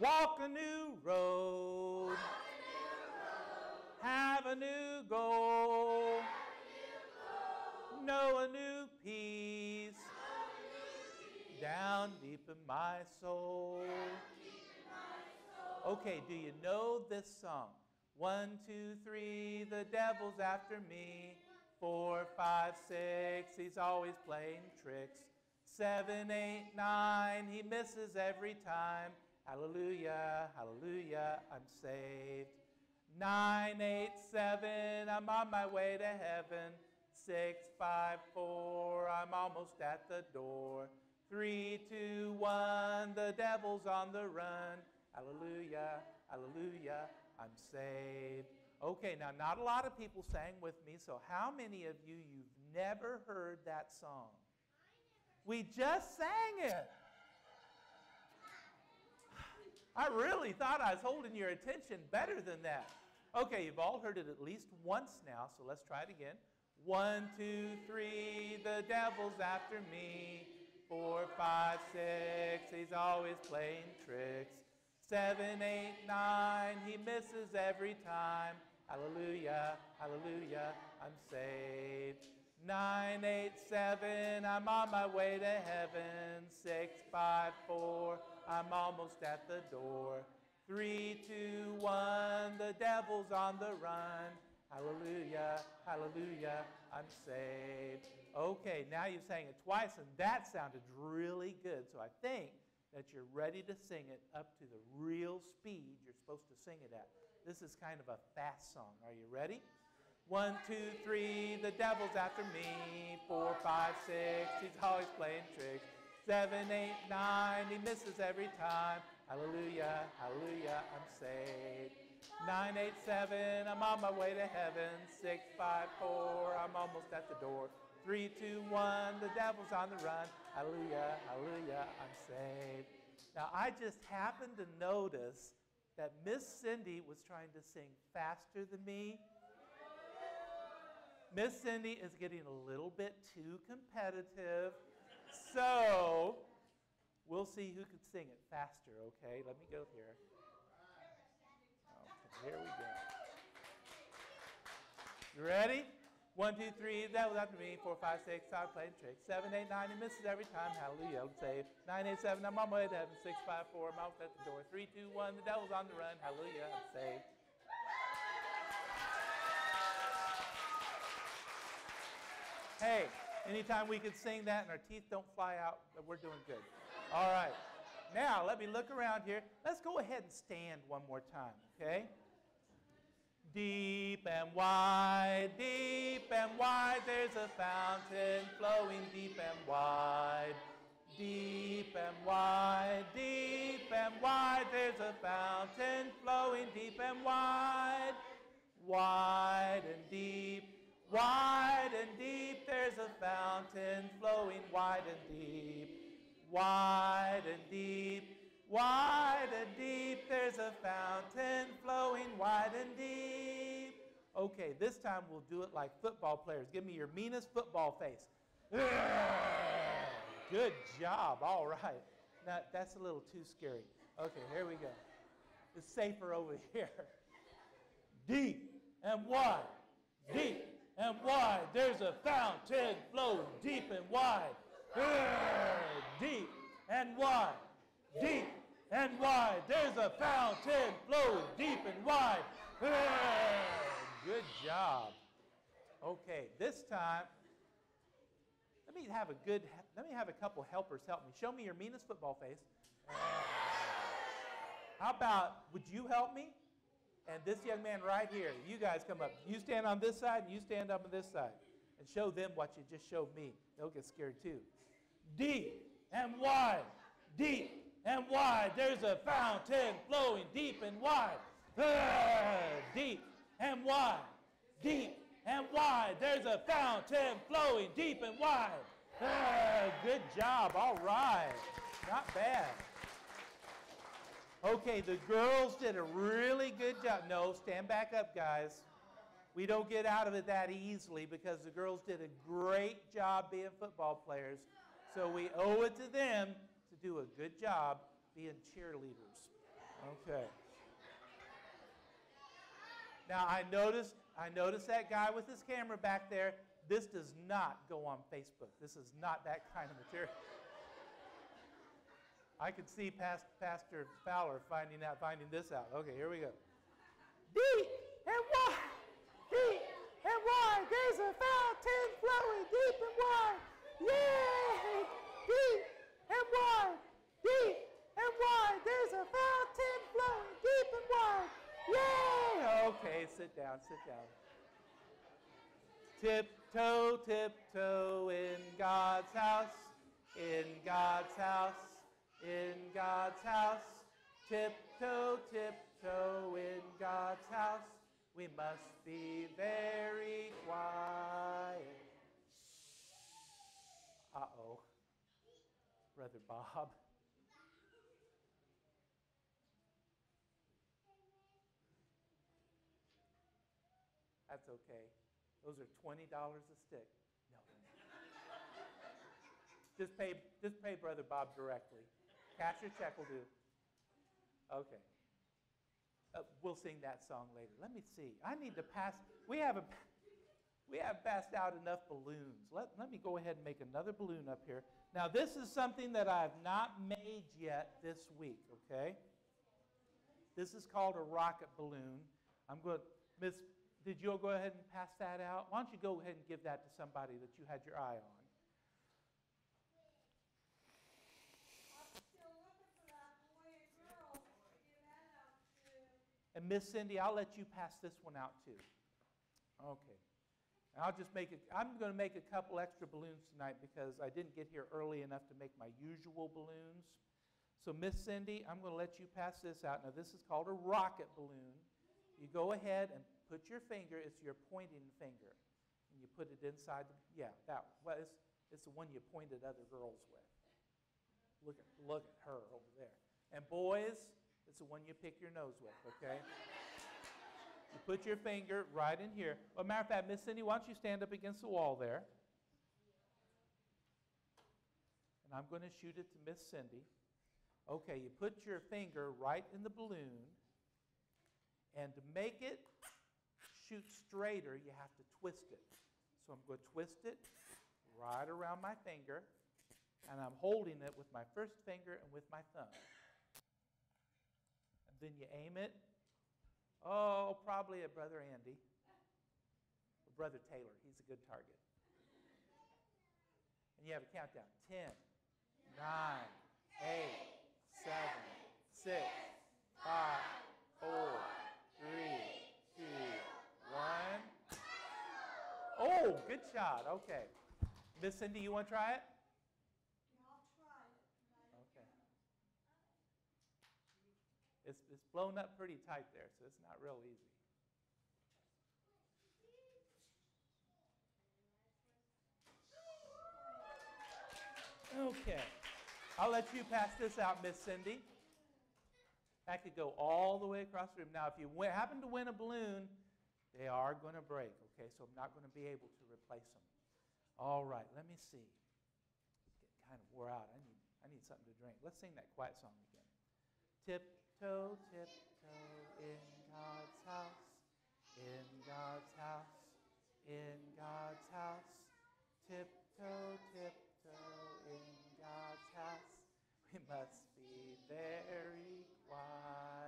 Speaker 2: Walk a new road. Have a new goal. Know a new peace. Down deep in my soul. Okay, do you know this song? One, two, three, the devil's after me. Four, five, six, he's always playing tricks. Seven, eight, nine, he misses every time. Hallelujah, hallelujah, I'm saved. Nine, eight, seven, I'm on my way to heaven. Six, five, four, I'm almost at the door. Three, two, one, the devil's on the run. Hallelujah, hallelujah, I'm saved. Okay, now not a lot of people sang with me, so how many of you you've never heard that song? We just sang it. I really thought I was holding your attention better than that. Okay, you've all heard it at least once now, so let's try it again. One, two, three, the devil's after me. Four, five, six, he's always playing tricks. Seven, eight, nine, he misses every time. Hallelujah, hallelujah, I'm saved. 987, I'm on my way to heaven. 654, I'm almost at the door. 321, the devil's on the run. Hallelujah, hallelujah, I'm saved. Okay, now you sang it twice, and that sounded really good. So I think that you're ready to sing it up to the real speed you're supposed to sing it at. This is kind of a fast song. Are you ready? One, two, three, the devil's after me. Four, five, six, he's always playing tricks. Seven, eight, nine, he misses every time. Hallelujah, hallelujah, I'm saved. Nine, eight, seven, I'm on my way to heaven. Six, five, four, I'm almost at the door. Three, two, one, the devil's on the run. Hallelujah, hallelujah, I'm saved. Now, I just happened to notice that Miss Cindy was trying to sing faster than me. Miss Cindy is getting a little bit too competitive. So, we'll see who can sing it faster, okay? Let me go here. Okay, here we go. You ready? One, two, three, that was after me. Four, five, six, start playing tricks. Seven, eight, nine, he misses every time. Hallelujah, I'm saved. Nine, eight, seven, I'm on my way to heaven. Six, five, four, I'm out at the door. Three, two, one, the devil's on the run. Hallelujah, I'm saved. Hey, anytime we can sing that and our teeth don't fly out, we're doing good. All right. Now, let me look around here. Let's go ahead and stand one more time, okay? Deep and wide, deep and wide, there's a fountain flowing deep and wide. Deep and wide, deep and wide, there's a fountain flowing deep and wide. Wide and deep, wide and deep, there's a fountain flowing wide and deep. Wide and deep, wide and deep, there's a fountain flowing wide and deep. Okay, this time we'll do it like football players. Give me your meanest football face. Good job. All right. Now, that's a little too scary. Okay, here we go. It's safer over here. Deep and wide, deep and wide. There's a fountain flowing deep and wide. Deep and wide, deep and wide. There's a fountain flowing deep and wide. Good job. Okay, this time, let me have a good, let me have a couple helpers help me. Show me your meanest football face. How about, would you help me? And this young man right here, you guys come up. You stand on this side and you stand up on this side. And show them what you just showed me. They'll get scared too. Deep and wide, deep and wide. There's a fountain flowing deep and wide. Deep and wide, deep and wide. There's a fountain flowing deep and wide. Ah, good job. All right. Not bad. Okay, the girls did a really good job. No, stand back up, guys. We don't get out of it that easily because the girls did a great job being football players. So we owe it to them to do a good job being cheerleaders. Okay. Now I noticed I noticed that guy with his camera back there. This does not go on Facebook. This is not that kind of material. I could see past Pastor Fowler finding out finding this out. Okay, here we go. Deep and wide, deep and wide. There's a fountain flowing deep and wide. Yay! Deep and wide, deep and wide. There's a fountain flowing deep and wide. Yay! Okay, sit down, sit down. Tiptoe, tiptoe in God's house, in God's house, in God's house. Tiptoe, tiptoe in God's house. We must be very quiet. Uh oh. Brother Bob. That's okay. Those are twenty dollars a stick. No. just pay just pay Brother Bob directly. Cash or check will do. Okay. Uh, we'll sing that song later. Let me see. I need to pass. We have a we have passed out enough balloons. Let, let me go ahead and make another balloon up here. Now, this is something that I have not made yet this week, okay? This is called a rocket balloon. I'm going to, Miss, did you go ahead and pass that out? Why don't you go ahead and give that to somebody that you had your eye on?
Speaker 4: I'm still looking for that boy and girl to give that out to.
Speaker 2: And Miss Cindy, I'll let you pass this one out too. Okay. I'll just make it, I'm going to make a couple extra balloons tonight because I didn't get here early enough to make my usual balloons. So, Miss Cindy, I'm going to let you pass this out. Now, this is called a rocket balloon. You go ahead and put your finger, it's your pointing finger, and you put it inside. The, yeah, that. Well, it's, the one you point at other girls with. Look at, look at her over there. And boys, it's the one you pick your nose with, okay? You put your finger right in here. Well, matter of fact, Miss Cindy, why don't you stand up against the wall there? And I'm going to shoot it to Miss Cindy. Okay, you put your finger right in the balloon, and to make it shoot straighter, you have to twist it. So I'm going to twist it right around my finger, and I'm holding it with my first finger and with my thumb. Then you aim it. Oh, probably at Brother Andy. Or Brother Taylor. He's a good target. And you have a countdown 10, 9, 8, 7, 6, 5, 4, 3, 2, 1. Oh, good shot. Okay. Miss Cindy, you want to try it?
Speaker 4: Yeah, I'll try it. tonight.
Speaker 2: Okay. It's, it's blown up pretty tight there, so it's not real easy. Okay. I'll let you pass this out, Miss Cindy. That could go all the way across the room. Now, if you happen to win a balloon, they are going to break, okay? So I'm not going to be able to replace them. All right, let me see. Getting kind of wore out. I need, I need something to drink. Let's sing that quiet song again. Tiptoe, tiptoe in God's house, in God's house, in God's house. Tiptoe, tiptoe in God's house. We must be very quiet.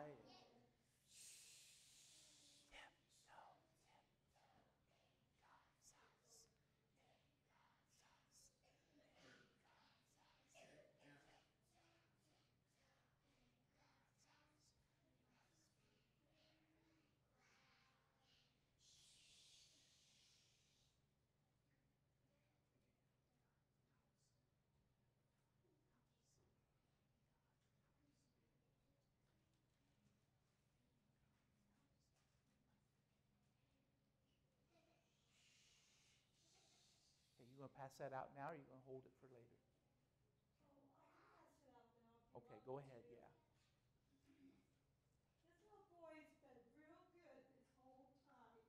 Speaker 2: Gonna pass that out now, or are you gonna hold it for later?
Speaker 4: Pass it out now. if you
Speaker 2: Okay, go ahead, yeah.
Speaker 4: This little boy's been real good this whole time.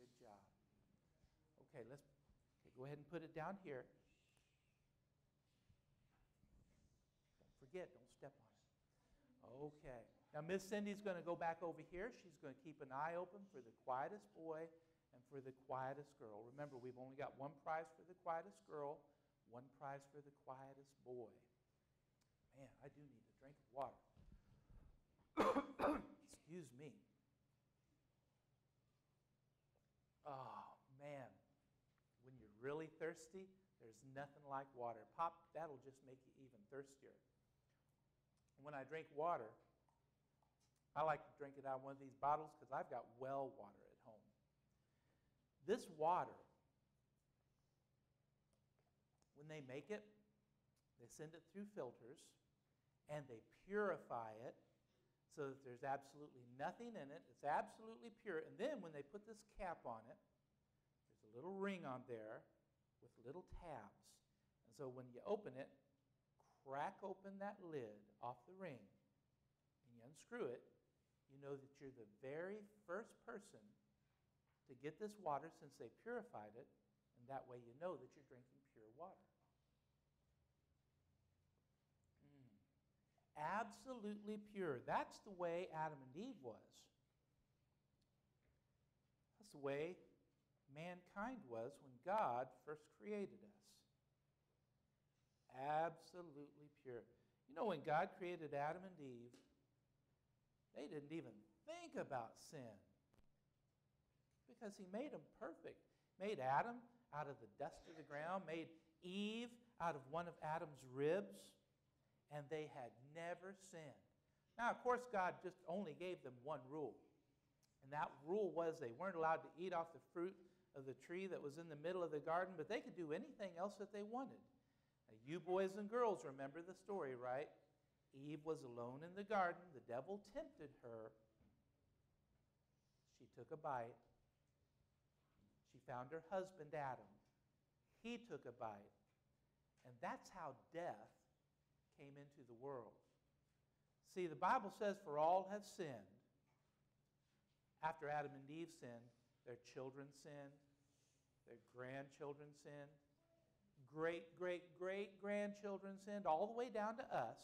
Speaker 2: Good job. Okay, let's, okay, go ahead and put it down here. Don't forget, don't step on it. Okay. Now, Miss Cindy's going to go back over here. She's going to keep an eye open for the quietest boy and for the quietest girl. Remember, we've only got one prize for the quietest girl, one prize for the quietest boy. Man, I do need a drink of water. Excuse me. Oh, man. When you're really thirsty, there's nothing like water. Pop, that'll just make you even thirstier. When I drink water, I like to drink it out of one of these bottles because I've got well water. This water, when they make it, they send it through filters and they purify it so that there's absolutely nothing in it. It's absolutely pure. And then when they put this cap on it, there's a little ring on there with little tabs. And so when you open it, crack open that lid off the ring and you unscrew it, you know that you're the very first person to get this water since they purified it, and that way you know that you're drinking pure water. Mm. Absolutely pure. That's the way Adam and Eve was. That's the way mankind was when God first created us. Absolutely pure. You know, when God created Adam and Eve, they didn't even think about sin because He made them perfect. Made Adam out of the dust of the ground, made Eve out of one of Adam's ribs, and they had never sinned. Now, of course, God just only gave them one rule. And that rule was they weren't allowed to eat off the fruit of the tree that was in the middle of the garden, but they could do anything else that they wanted. Now, you boys and girls remember the story, right? Eve was alone in the garden. The devil tempted her. She took a bite. Found her husband, Adam. He took a bite. And that's how death came into the world. See, the Bible says, For all have sinned. After Adam and Eve sinned, their children sinned, their grandchildren sinned, great, great, great grandchildren sinned, all the way down to us.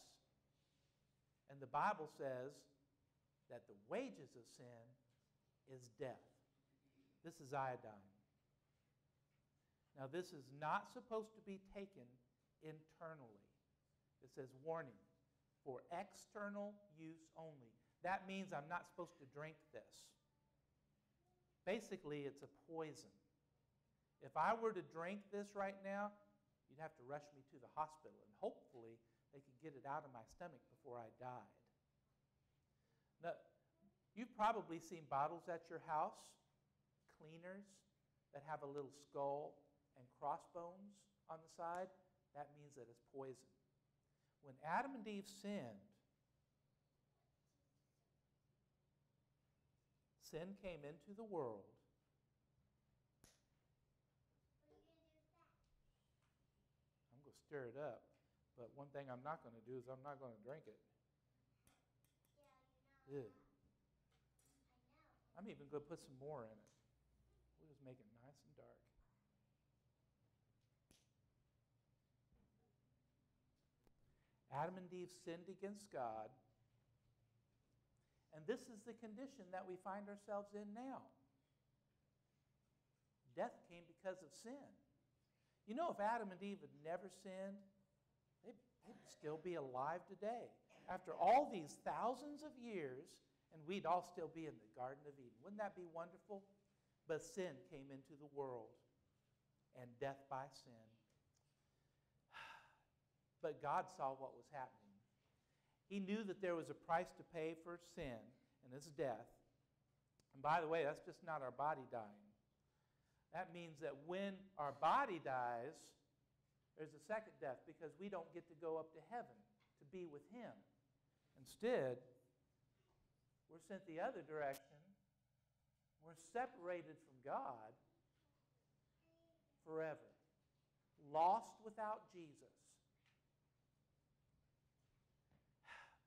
Speaker 2: And the Bible says that the wages of sin is death. This is iodine. Now, this is not supposed to be taken internally. It says warning for external use only. That means I'm not supposed to drink this. Basically, it's a poison. If I were to drink this right now, you'd have to rush me to the hospital, and hopefully, they could get it out of my stomach before I died. Now, you've probably seen bottles at your house, cleaners that have a little skull and crossbones on the side. That means that it's poison. When Adam and Eve sinned, sin came into the world. I'm going to stir it up, but one thing I'm not going to do is I'm not going to drink it. Ew. I'm even going to put some more in it. We'll just make it nice and dark. Adam and Eve sinned against God. And this is the condition that we find ourselves in now. Death came because of sin. You know, if Adam and Eve had never sinned, they'd, they'd still be alive today. After all these thousands of years, and we'd all still be in the Garden of Eden. Wouldn't that be wonderful? But sin came into the world, and death by sin. But God saw what was happening. He knew that there was a price to pay for sin, and it's death. And by the way, that's just not our body dying. That means that when our body dies, there's a second death because we don't get to go up to heaven to be with Him. Instead, we're sent the other direction. We're separated from God forever, lost without Jesus.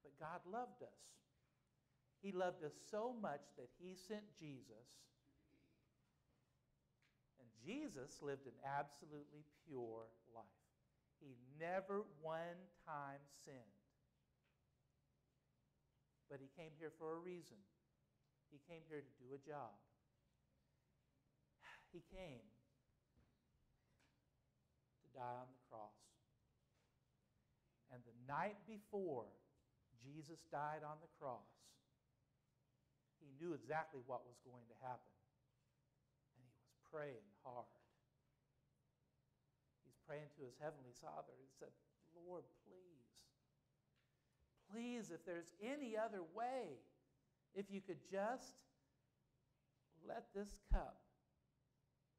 Speaker 2: But God loved us. He loved us so much that He sent Jesus. And Jesus lived an absolutely pure life. He never one time sinned. But He came here for a reason. He came here to do a job. He came to die on the cross. And the night before Jesus died on the cross, he knew exactly what was going to happen. And he was praying hard. He's praying to his heavenly Father. He said, Lord, please, please, if there's any other way, if you could just let this cup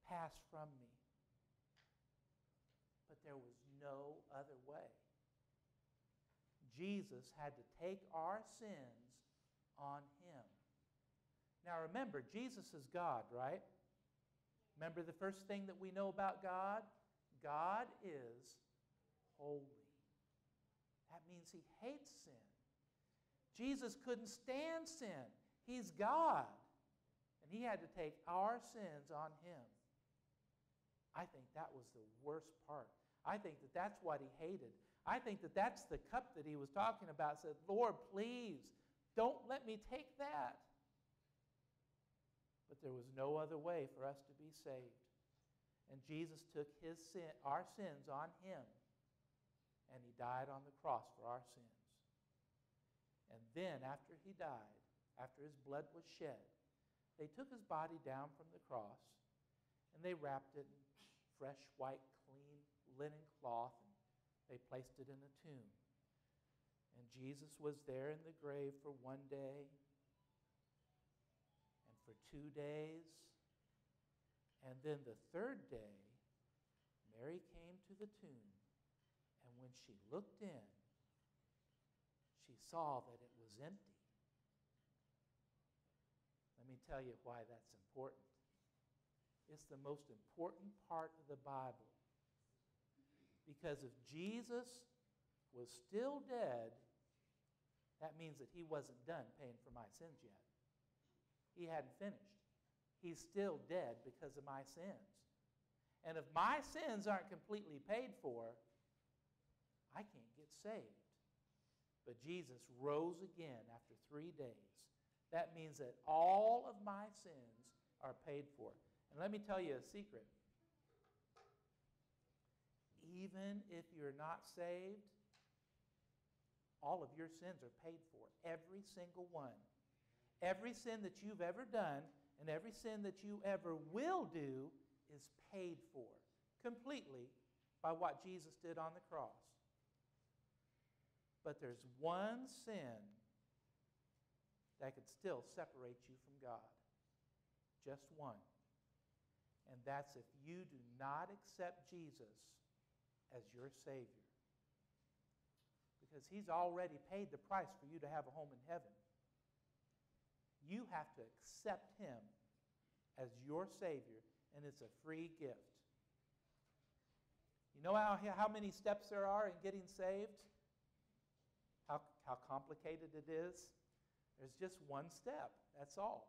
Speaker 2: pass from me. But there was no other way. Jesus had to take our sins on him. Now remember, Jesus is God, right? Remember the first thing that we know about God? God is holy. That means he hates sin. Jesus couldn't stand sin. He's God. And he had to take our sins on him. I think that was the worst part. I think that that's what he hated. I think that that's the cup that he was talking about. Said, Lord, please, don't let me take that. But there was no other way for us to be saved. And Jesus took his sin, our sins on him, and he died on the cross for our sins. And then, after he died, after his blood was shed, they took his body down from the cross and they wrapped it in fresh, white, clean linen cloth they placed it in a tomb. And Jesus was there in the grave for one day and for two days. And then the third day, Mary came to the tomb. And when she looked in, she saw that it was empty. Let me tell you why that's important. It's the most important part of the Bible. Because if Jesus was still dead, that means that he wasn't done paying for my sins yet. He hadn't finished. He's still dead because of my sins. And if my sins aren't completely paid for, I can't get saved. But Jesus rose again after three days. That means that all of my sins are paid for. And let me tell you a secret. Even if you're not saved, all of your sins are paid for. Every single one. Every sin that you've ever done and every sin that you ever will do is paid for completely by what Jesus did on the cross. But there's one sin that could still separate you from God. Just one. And that's if you do not accept Jesus as your Savior. Because He's already paid the price for you to have a home in heaven. You have to accept Him as your Savior, and it's a free gift. You know how, how many steps there are in getting saved? How, how complicated it is? There's just one step. That's all.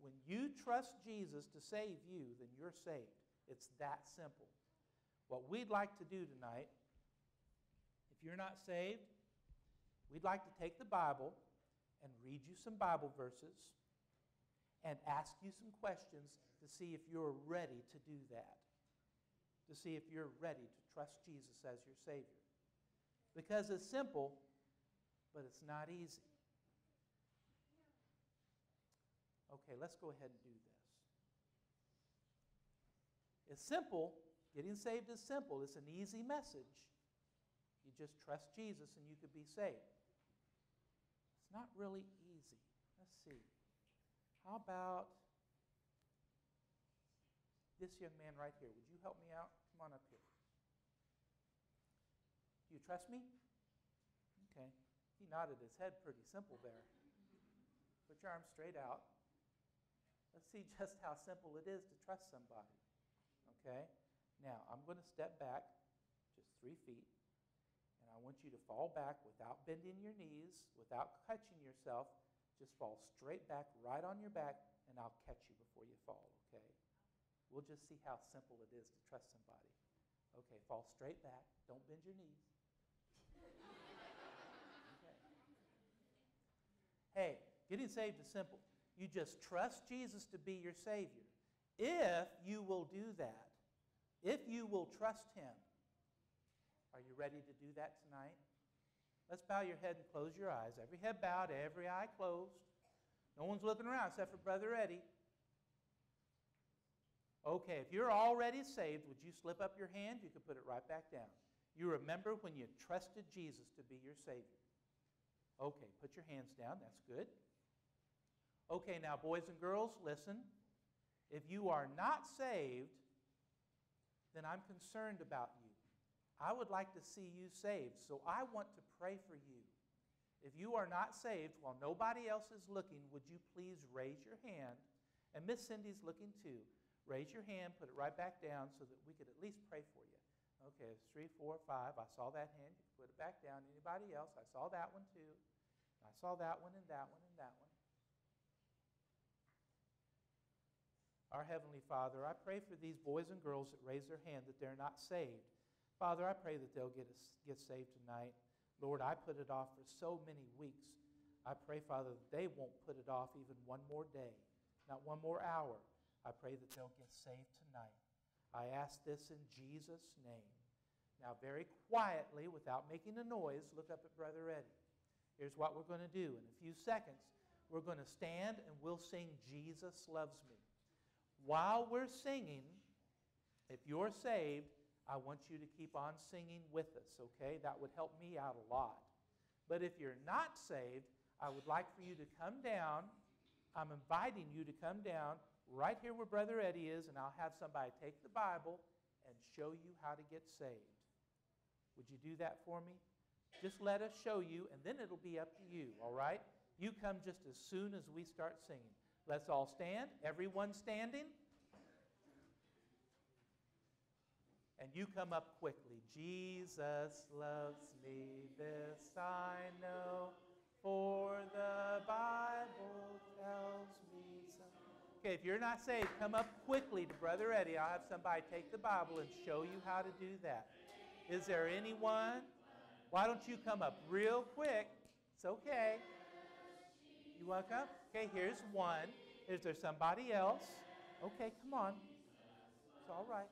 Speaker 2: When you trust Jesus to save you, then you're saved. It's that simple. What we'd like to do tonight, if you're not saved, we'd like to take the Bible and read you some Bible verses and ask you some questions to see if you're ready to do that. To see if you're ready to trust Jesus as your Savior. Because it's simple, but it's not easy. Okay, let's go ahead and do this. It's simple. Getting saved is simple. It's an easy message. You just trust Jesus and you could be saved. It's not really easy. Let's see. How about this young man right here? Would you help me out? Come on up here. Do you trust me? Okay. He nodded his head pretty simple there. Put your arms straight out. Let's see just how simple it is to trust somebody. Okay? Now, I'm going to step back just three feet, and I want you to fall back without bending your knees, without catching yourself. Just fall straight back, right on your back, and I'll catch you before you fall, okay? We'll just see how simple it is to trust somebody. Okay, fall straight back. Don't bend your knees. Okay. Hey, getting saved is simple. You just trust Jesus to be your Savior. If you will do that, if you will trust Him, are you ready to do that tonight? Let's bow your head and close your eyes. Every head bowed, every eye closed. No one's looking around except for Brother Eddie. Okay, if you're already saved, would you slip up your hand? You can put it right back down. You remember when you trusted Jesus to be your Savior. Okay, put your hands down. That's good. Okay, now, boys and girls, listen. If you are not saved, then I'm concerned about you. I would like to see you saved, so I want to pray for you. If you are not saved while nobody else is looking, would you please raise your hand? And Miss Cindy's looking too. Raise your hand, put it right back down so that we could at least pray for you. Okay, three, four, five. I saw that hand. You put it back down. Anybody else? I saw that one too. I saw that one and that one and that one. Our Heavenly Father, I pray for these boys and girls that raise their hand that they're not saved. Father, I pray that they'll get, get saved tonight. Lord, I put it off for so many weeks. I pray, Father, that they won't put it off even one more day. not one more hour. I pray that they'll get saved tonight. I ask this in Jesus' name. Now, very quietly, without making a noise, look up at Brother Eddie. Here's what we're going to do. In a few seconds, we're going to stand and we'll sing Jesus Loves Me. While we're singing, if you're saved, I want you to keep on singing with us, okay? That would help me out a lot. But if you're not saved, I would like for you to come down. I'm inviting you to come down right here where Brother Eddie is, and I'll have somebody take the Bible and show you how to get saved. Would you do that for me? Just let us show you, and then it'll be up to you, all right? You come just as soon as we start singing. Let's all stand. Everyone standing. And you come up quickly. Jesus loves me, this I know, for the Bible tells me so. Okay, if you're not saved, come up quickly to Brother Eddie. I'll have somebody take the Bible and show you how to do that. Is there anyone? Why don't you come up real quick? It's okay. You come? Okay, here's one. Is there somebody else? Okay, come on. It's all right.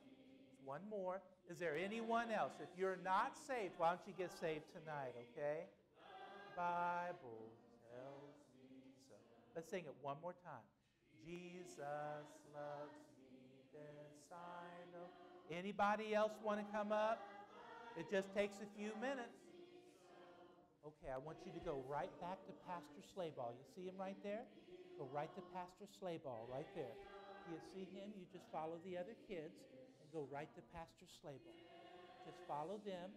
Speaker 2: One more. Is there anyone else? If you're not saved, why don't you get saved tonight, okay? Bible tells me so. Let's sing it one more time. Jesus loves me, this I know. Anybody else want to come up? It just takes a few minutes. Okay, I want you to go right back to Pastor Slabaugh. You see him right there? Go right to Pastor Slabaugh, right there. You see him? You just follow the other kids and go right to Pastor Slabaugh. Just follow them.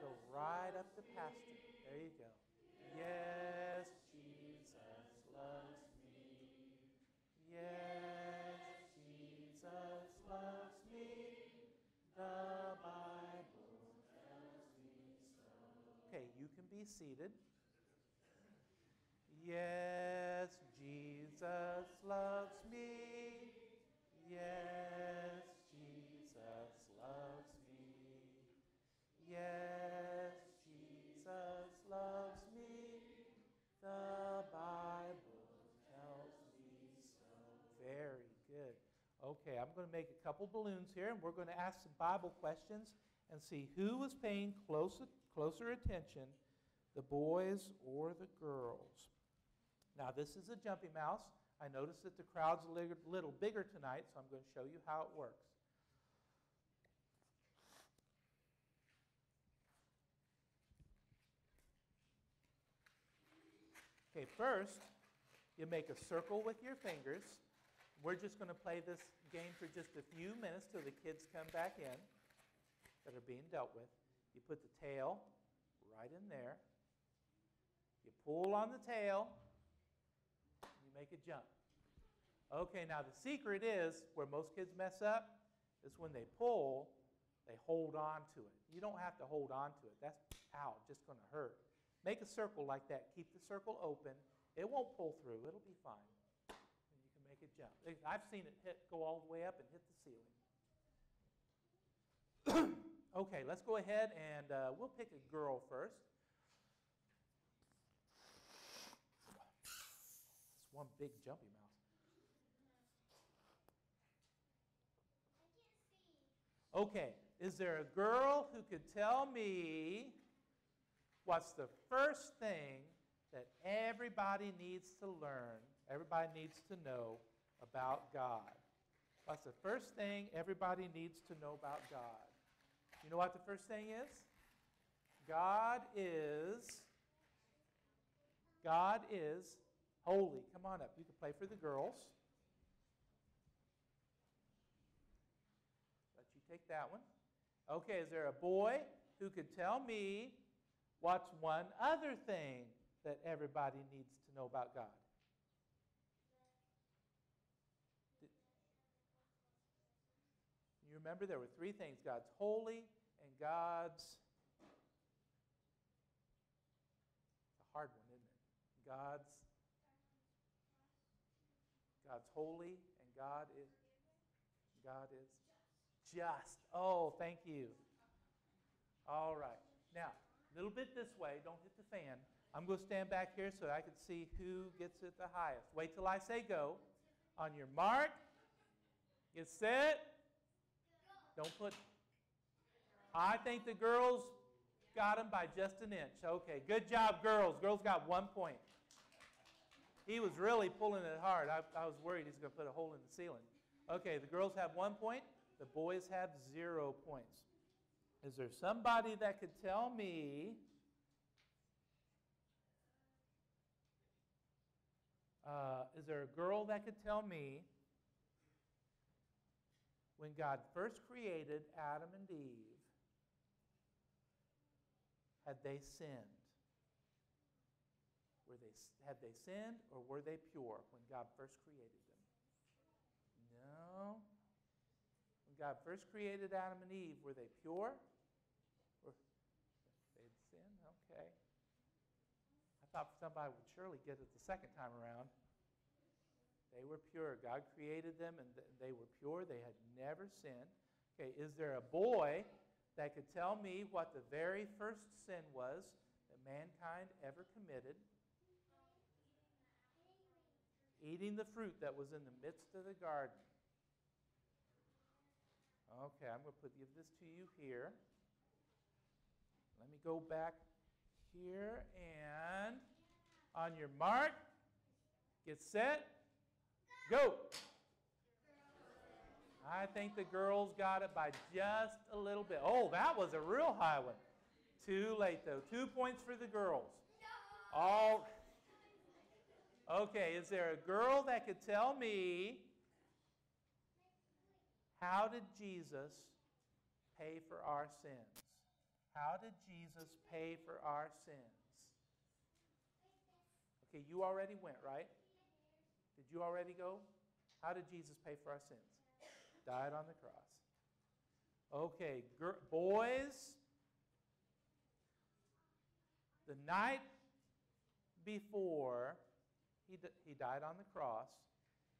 Speaker 2: Go right up to Pastor. There you go. Yes, Jesus loves me. Yes, Jesus loves me. The seated. Yes, Jesus loves me. Yes, Jesus loves me. Yes, Jesus loves me. The Bible tells me so. Very good. Okay, I'm going to make a couple balloons here, and we're going to ask some Bible questions and see who was paying closer, closer attention, the boys or the girls. Now, this is a jumpy mouse. I noticed that the crowd's a little, little bigger tonight, so I'm going to show you how it works. Okay, first, you make a circle with your fingers. We're just going to play this game for just a few minutes till the kids come back in that are being dealt with. You put the tail right in there. You pull on the tail. You make a jump. Okay, now the secret is where most kids mess up is when they pull, they hold on to it. You don't have to hold on to it. That's, ow, just going to hurt. Make a circle like that. Keep the circle open. It won't pull through. It'll be fine. And you can make it jump. I've seen it hit, go all the way up and hit the ceiling. okay, let's go ahead and uh, we'll pick a girl first. One big jumpy mouse. Okay, is there a girl who could tell me what's the first thing that everybody needs to learn, everybody needs to know about God? What's the first thing everybody needs to know about God? You know what the first thing is? God is God is holy. Come on up. You can play for the girls. Let you take that one. Okay, is there a boy who could tell me what's one other thing that everybody needs to know about God? You remember there were three things God's holy and God's. It's a hard one, isn't it? God's. God's holy and God is. God is just. Oh, thank you. All right. Now, a little bit this way. Don't hit the fan. I'm going to stand back here so I can see who gets it the highest. Wait till I say go. On your mark, get set. Don't put. I think the girls got them by just an inch. Okay, good job, girls. Girls got one point. He was really pulling it hard. I, I was worried he's going to put a hole in the ceiling. Okay, the girls have one point. The boys have zero points. Is there somebody that could tell me? Uh, is there a girl that could tell me when God first created Adam and Eve, had they sinned? Were they, had they sinned or were they pure when God first created them? No. When God first created Adam and Eve, were they pure? Or they'd sinned? Okay. I thought somebody would surely get it the second time around. They were pure. God created them and they were pure. They had never sinned. Okay, is there a boy that could tell me what the very first sin was that mankind ever committed? Eating the fruit that was in the midst of the garden. Okay, I'm going to put, give this to you here. Let me go back here and on your mark, get set, go. I think the girls got it by just a little bit. Oh, that was a real high one. Too late though. Two points for the girls. All. Okay, is there a girl that could tell me how did Jesus pay for our sins? How did Jesus pay for our sins? Okay, you already went, right? Did you already go? How did Jesus pay for our sins? Died on the cross. Okay, boys, the night before he, he died on the cross,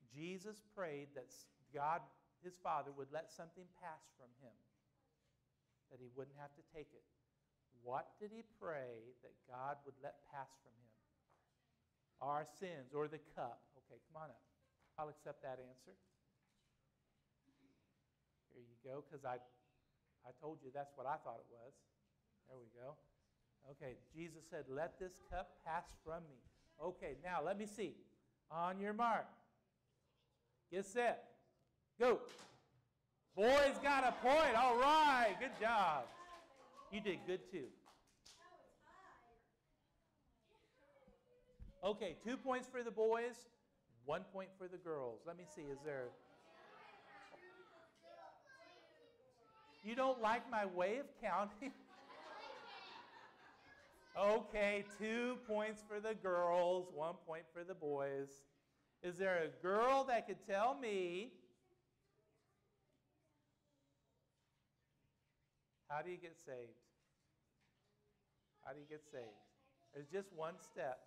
Speaker 2: Jesus prayed that God, his Father, would let something pass from him, that he wouldn't have to take it. What did he pray that God would let pass from him? Our sins or the cup. Okay, come on up. I'll accept that answer. Here you go, because I, I told you that's what I thought it was. There we go. Okay, Jesus said, Let this cup pass from me. Okay, now let me see. On your mark. Get set. Go. Boys got a point. All right, good job. You did good too. Okay, two points for the boys, one point for the girls. Let me see, is there. You don't like my way of counting? okay, two points for the girls, one point for the boys. Is there a girl that could tell me how do you get saved? How do you get saved? There's just one step.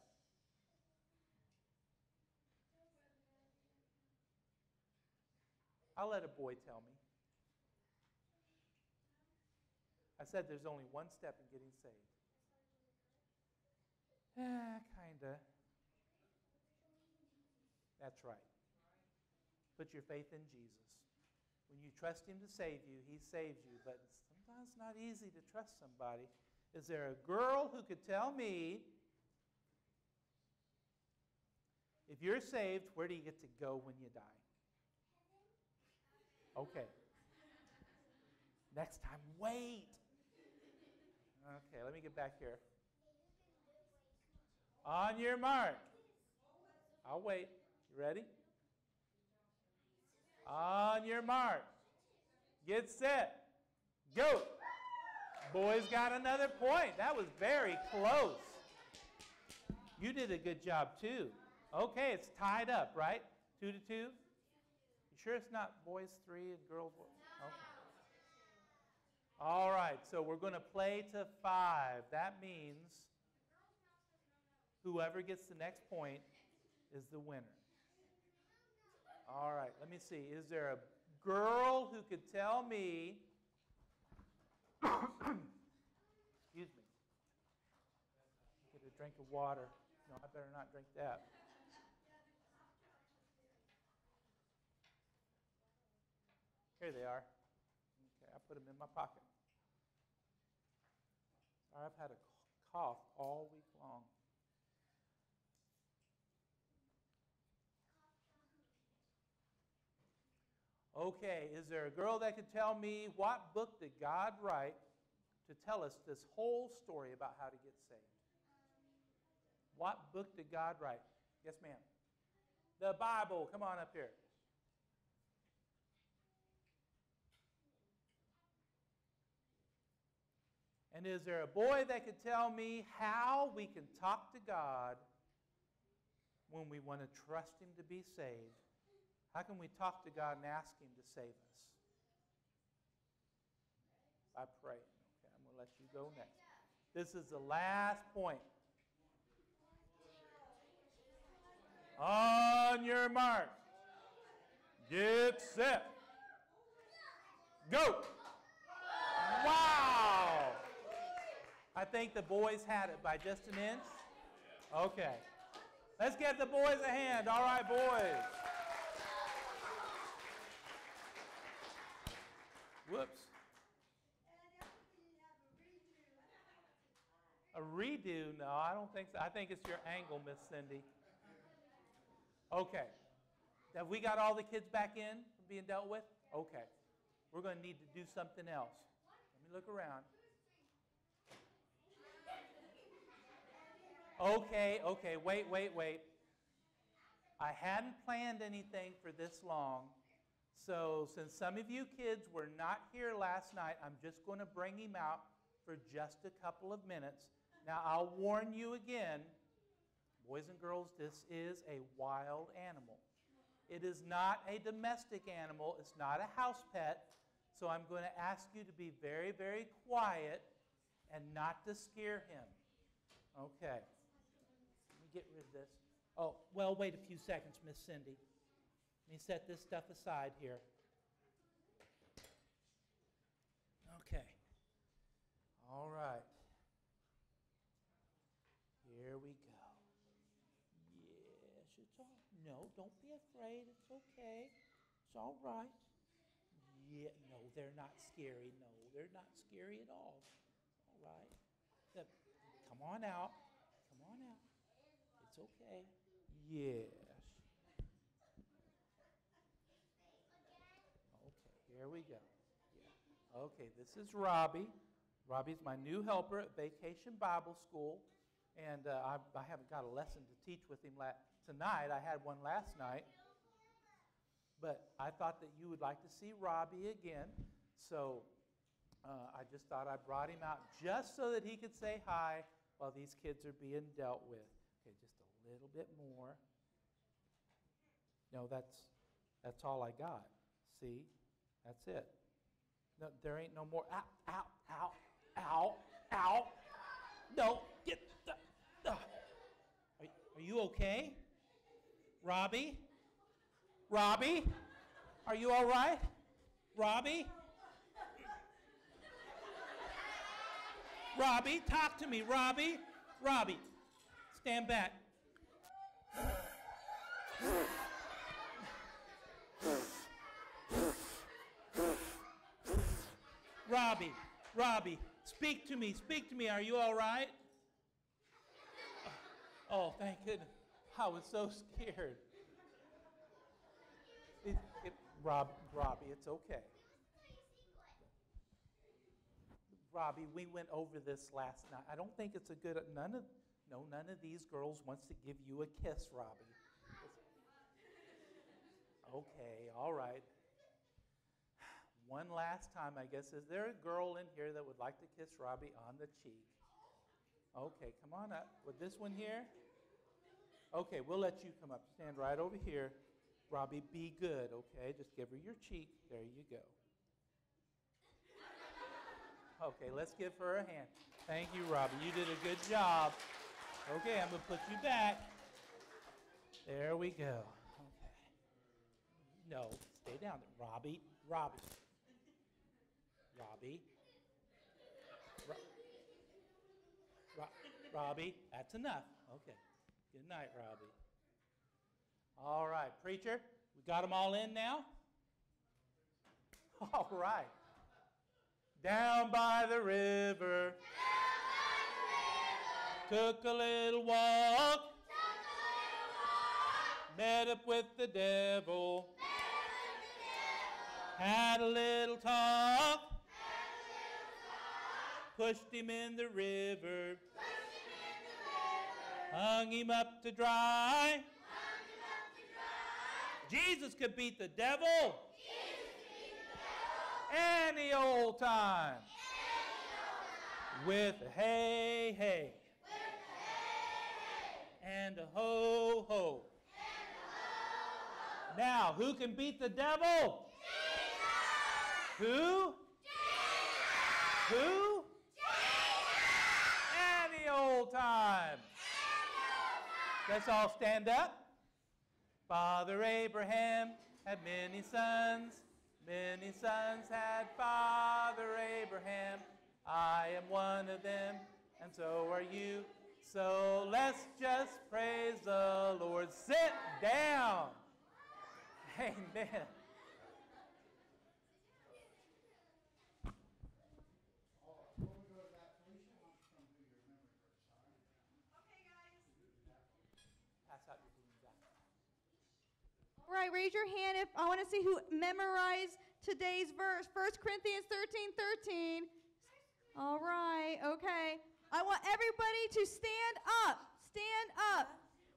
Speaker 2: I'll let a boy tell me. I said there's only one step in getting saved. Eh, kinda. That's right. Put your faith in Jesus. When you trust Him to save you, He saves you. But sometimes it's not easy to trust somebody. Is there a girl who could tell me if you're saved, where do you get to go when you die? Okay. Next time, wait. Okay, let me get back here. On your mark. I'll wait. You ready? On your mark. Get set. Go. Boys got another point. That was very close. You did a good job too. Okay, it's tied up, right? Two to two? You sure it's not boys three and girls one? Okay. All right, so we're going to play to five. That means whoever gets the next point is the winner. All right, let me see. Is there a girl who could tell me? Excuse me. Get a drink of water. No, I better not drink that. Here they are. Okay, I put them in my pocket. I've had a cough all week long. Okay, is there a girl that could tell me what book did God write to tell us this whole story about how to get saved? What book did God write? Yes, ma'am. The Bible. Come on up here. And is there a boy that could tell me how we can talk to God when we want to trust Him to be saved? How can we talk to God and ask Him to save us? I pray. Okay, I'm going to let you go next. This is the last point. On your mark. Get set. Go. Wow. I think the boys had it by just an inch. Okay. Let's get the boys a hand. All right, boys. Whoops. A redo? No, I don't think so. I think it's your angle, Miss Cindy. Okay. Have we got all the kids back in being dealt with? Okay. We're going to need to do something else. Let me look around. Okay, okay, wait, wait, wait. I hadn't planned anything for this long. So, since some of you kids were not here last night, I'm just going to bring him out for just a couple of minutes. Now, I'll warn you again, boys and girls, this is a wild animal. It is not a domestic animal, it's not a house pet. So, I'm going to ask you to be very, very quiet and not to scare him. Okay. Let me get rid of this. Oh, well, wait a few seconds, Miss Cindy. Let me set this stuff aside here. Okay. All right. Here we go. Yes, it's all. No, don't be afraid. It's okay. It's all right. Yeah, no, they're not scary. No, they're not scary at all. All right. The- come on out. Come on out. It's okay. Yes. Okay, here we go. Yeah. Okay, this is Robbie. Robbie's my new helper at Vacation Bible School. And uh, I, I haven't got a lesson to teach with him la- tonight. I had one last night. But I thought that you would like to see Robbie again. So uh, I just thought I brought him out just so that he could say hi while these kids are being dealt with. Okay, just a little bit more. No, that's, that's all I got. See? That's it. No, there ain't no more. Ow, ow, ow, ow, ow. No, get the. Uh. Are, are you okay? Robbie? Robbie? Are you all right? Robbie? Robbie, talk to me. Robbie? Robbie, stand back. Robbie, Robbie, speak to me. Speak to me. Are you all right? Oh, thank goodness. I was so scared. It, it, Rob, Robbie, it's okay. Robbie, we went over this last night. I don't think it's a good. None of, no, none of these girls wants to give you a kiss, Robbie. Okay, all right. One last time, I guess. Is there a girl in here that would like to kiss Robbie on the cheek? Okay, come on up. With this one here? Okay, we'll let you come up. Stand right over here. Robbie, be good, okay? Just give her your cheek. There you go. Okay, let's give her a hand. Thank you, Robbie. You did a good job. Okay, I'm going to put you back. There we go. Okay. No, stay down there. Robbie, Robbie. Robbie. Ro- Ro- Robbie, that's enough. Okay. Good night, Robbie. All right, preacher, we got them all in now? All right. Down by the river. Took a little walk. Met up with the devil. Had a little talk. Pushed him in the river. Hung him up to dry. Jesus could beat the devil. Any old time. With a hey hey. And a ho ho. Now, who can beat the devil? Who? Who? Any old time. Let's all stand up. Father Abraham had many sons. Many sons had Father Abraham. I am one of them, and so are you. So let's just praise the Lord. Sit down. Amen. Pass out your balloons out.
Speaker 5: Right, raise your hand if I want to see who memorized today's verse. 1 Corinthians 13 13. All right, okay. I want everybody to stand up. Stand up.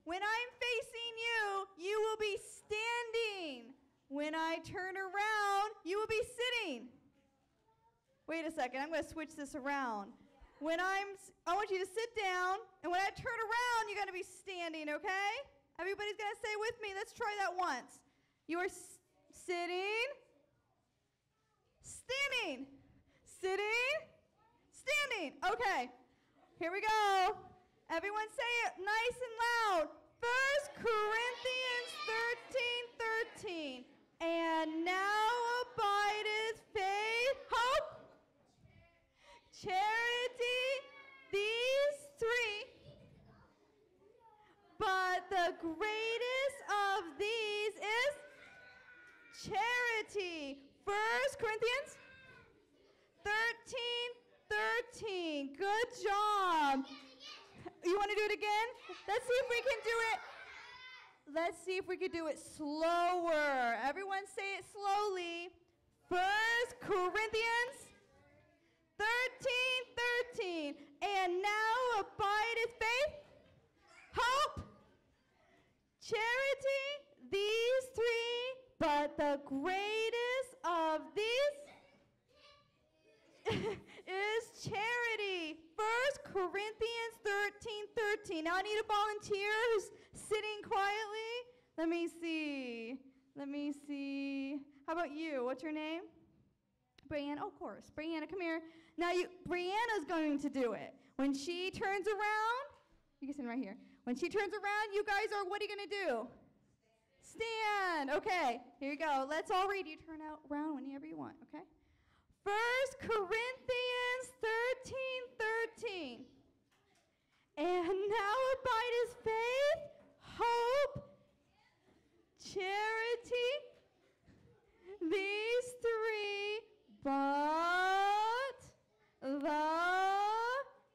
Speaker 5: When I'm facing you, you will be standing. When I turn around, you will be sitting. Wait a second, I'm going to switch this around. When I'm, I want you to sit down, and when I turn around, you're going to be standing, okay? Everybody's going to say with me. Let's try that once. You are sitting, standing, sitting, standing. Okay, here we go. Everyone say it nice and loud. First Corinthians 13 13. And now abideth faith, hope, charity, these three. But the greatest of these is charity. First Corinthians 13 13. Good job. You want to do it again? Let's see if we can do it. Let's see if we could do it slower. Everyone say it slowly. First Corinthians 13 13. And now abide abideth faith, hope, charity, these three, but the greatest of these is charity. First Corinthians 13 13. Now I need a volunteer who's sitting quietly. Let me see. Let me see. How about you? What's your name? Brianna, oh, of course. Brianna, come here. Now you Brianna's going to do it. When she turns around, you can stand right here. When she turns around, you guys are what are you gonna do? Stand. Okay, here you go. Let's all read. You turn out around whenever you want, okay? First Corinthians 13 13. And now abideth faith, hope, charity, these three, but the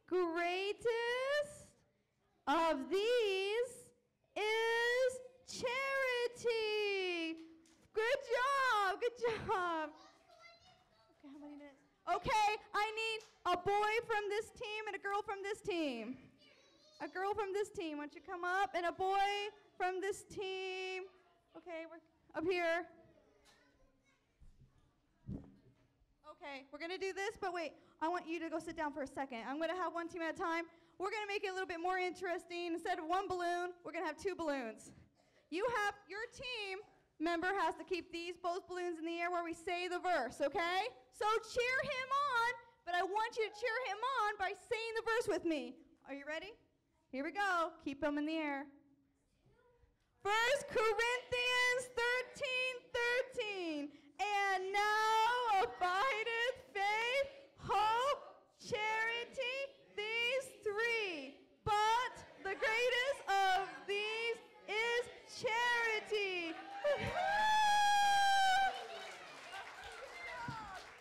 Speaker 5: greatest of these is charity. Good job, good job. Okay, how many minutes? Okay, I need a boy from this team and a girl from this team. A girl from this team, why don't you come up? And a boy from this team. Okay, we're up here. Okay, we're gonna do this, but wait, I want you to go sit down for a second. I'm gonna have one team at a time. We're gonna make it a little bit more interesting. Instead of one balloon, we're gonna have two balloons. You have your team member has to keep these both balloons in the air where we say the verse, okay? So cheer him on, but I want you to cheer him on by saying the verse with me. Are you ready? Here we go. Keep them in the air. First Corinthians 13 13. And now abideth faith, hope, charity, these three, but the greatest of these is charity.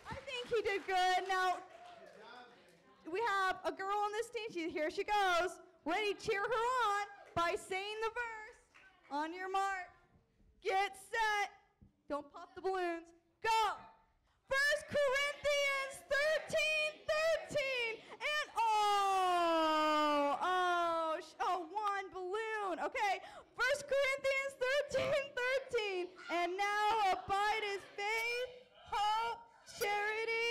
Speaker 5: I think he did good. Now, we have a girl on this team. She, here she goes. Ready, cheer her on by saying the verse. On your mark, get set. Don't pop the balloons. Go. 1 Corinthians 13, 13, and oh, oh, oh, one balloon. Okay. First Corinthians 13, 13. And now abide is faith, hope, charity,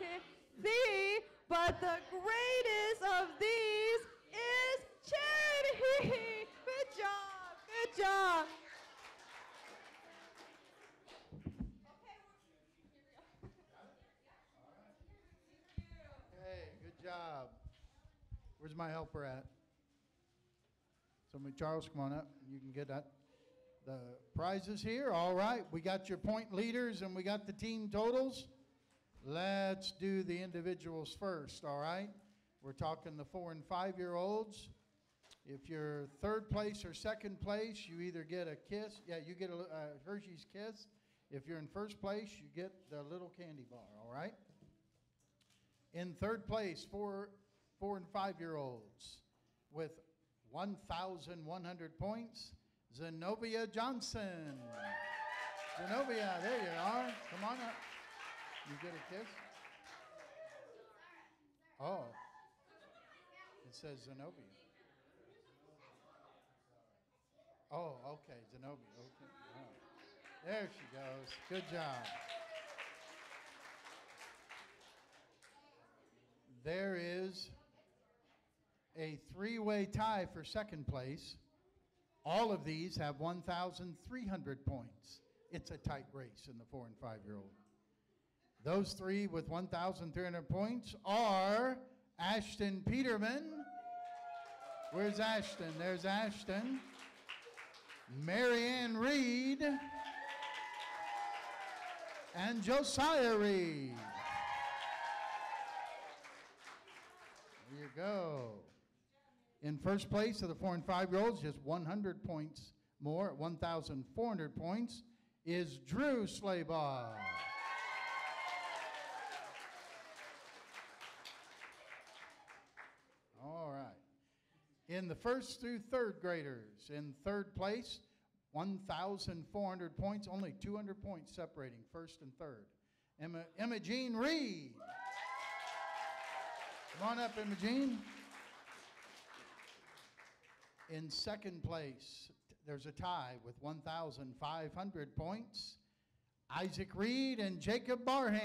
Speaker 5: thee, but the greatest of these is charity. Good job. Good job.
Speaker 1: Hey, good job. Where's my helper at? Somebody, Charles, come on up. You can get that. The prizes here. All right. We got your point leaders and we got the team totals. Let's do the individuals first. All right. We're talking the four and five year olds. If you're third place or second place, you either get a kiss. Yeah, you get a uh, Hershey's kiss. If you're in first place, you get the little candy bar. All right. In third place, four, four and five year olds with 1,100 points, Zenobia Johnson. Zenobia, there you are. Come on up. You get a kiss? Oh, it says Zenobia. Oh, okay, Zenobia. Okay. There she goes. Good job. There is a three way tie for second place. All of these have 1,300 points. It's a tight race in the four and five year old. Those three with 1,300 points are Ashton Peterman. Where's Ashton? There's Ashton. Marianne Reed. And Josiah Reed. Go. In first place of the four and five year olds, just 100 points more, at 1,400 points, is Drew Slabaugh. All right. In the first through third graders, in third place, 1,400 points, only 200 points separating first and third. Emma, Emma Jean Reed. Come on up, Imogene. In second place, there's a tie with 1,500 points. Isaac Reed and Jacob Barham.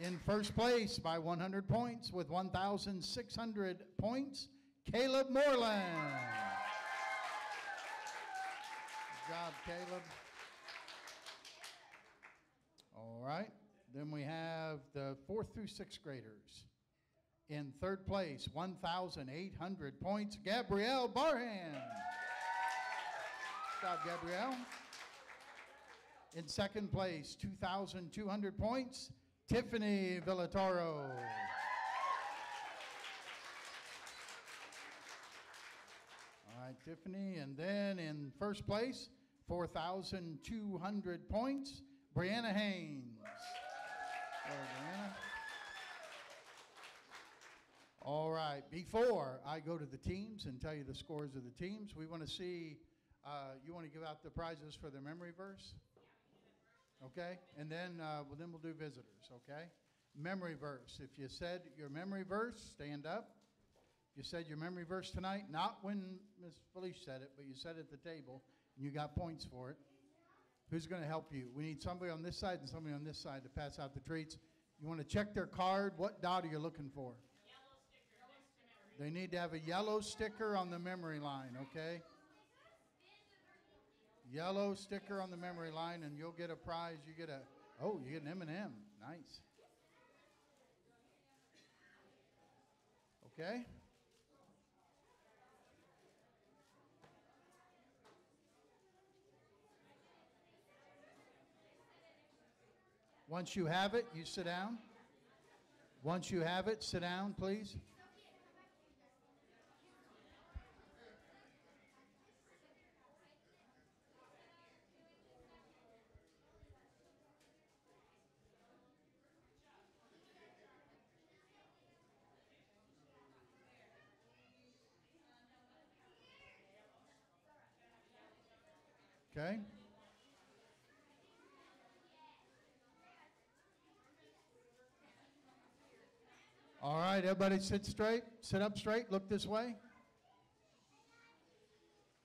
Speaker 1: In first place by 100 points with 1,600 points, Caleb Moreland. Good job, Caleb. All right. Then we have the fourth through sixth graders. In third place, 1,800 points, Gabrielle Barham. Job, Gabrielle. In second place, 2,200 points, Tiffany Villatoro. All right, Tiffany. And then in first place, 4,200 points, Brianna Haynes. Brianna. All right, before I go to the teams and tell you the scores of the teams, we want to see, uh, you want to give out the prizes for the memory verse? Okay, and then, uh, well, then we'll do visitors, okay? Memory verse. If you said your memory verse, stand up. If You said your memory verse tonight, not when Ms. Felice said it, but you said it at the table, and you got points for it. Who's going to help you? We need somebody on this side and somebody on this side to pass out the treats. You want to check their card. What dot are you looking for? They need to have a yellow sticker on the memory line, okay? Yellow sticker on the memory line, and you'll get a prize. You get a oh, you get an M and m Nice. Okay. Once you have it, you sit down. Once you have it, sit down, please. Okay? Right, everybody sit straight, sit up straight, look this way.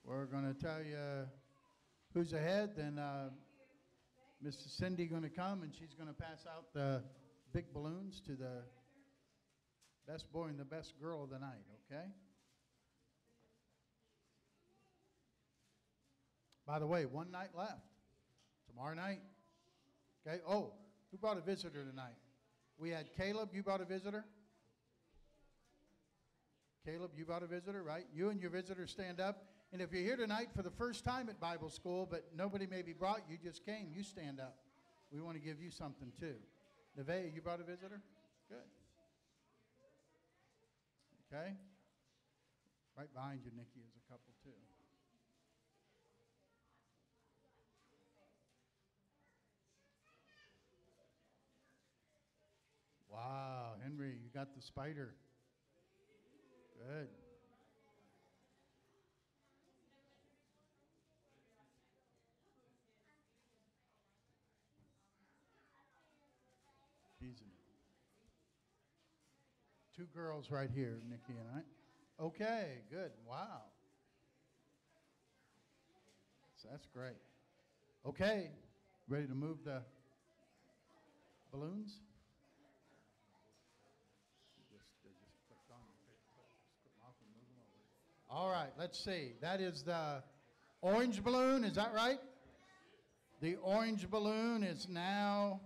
Speaker 1: We're going to tell you who's ahead, then uh, Mrs. Cindy going to come and she's going to pass out the big balloons to the best boy and the best girl of the night, okay? By the way, one night left. Tomorrow night. Okay? Oh, who brought a visitor tonight? We had Caleb, you brought a visitor? Caleb, you brought a visitor, right? You and your visitor stand up. And if you're here tonight for the first time at Bible school, but nobody maybe brought you, just came, you stand up. We want to give you something too. Nevaeh, you brought a visitor? Good. Okay? Right behind you, Nikki, is a couple too. Wow, Henry, you got the spider. Good. Two girls right here, Nikki and I. Okay, good. Wow. So that's great. Okay, ready to move the balloons? Just, they just clicked on them. Okay, click, just click them off and move them over. All right, let's see. That is the orange balloon, is that right? The orange balloon is now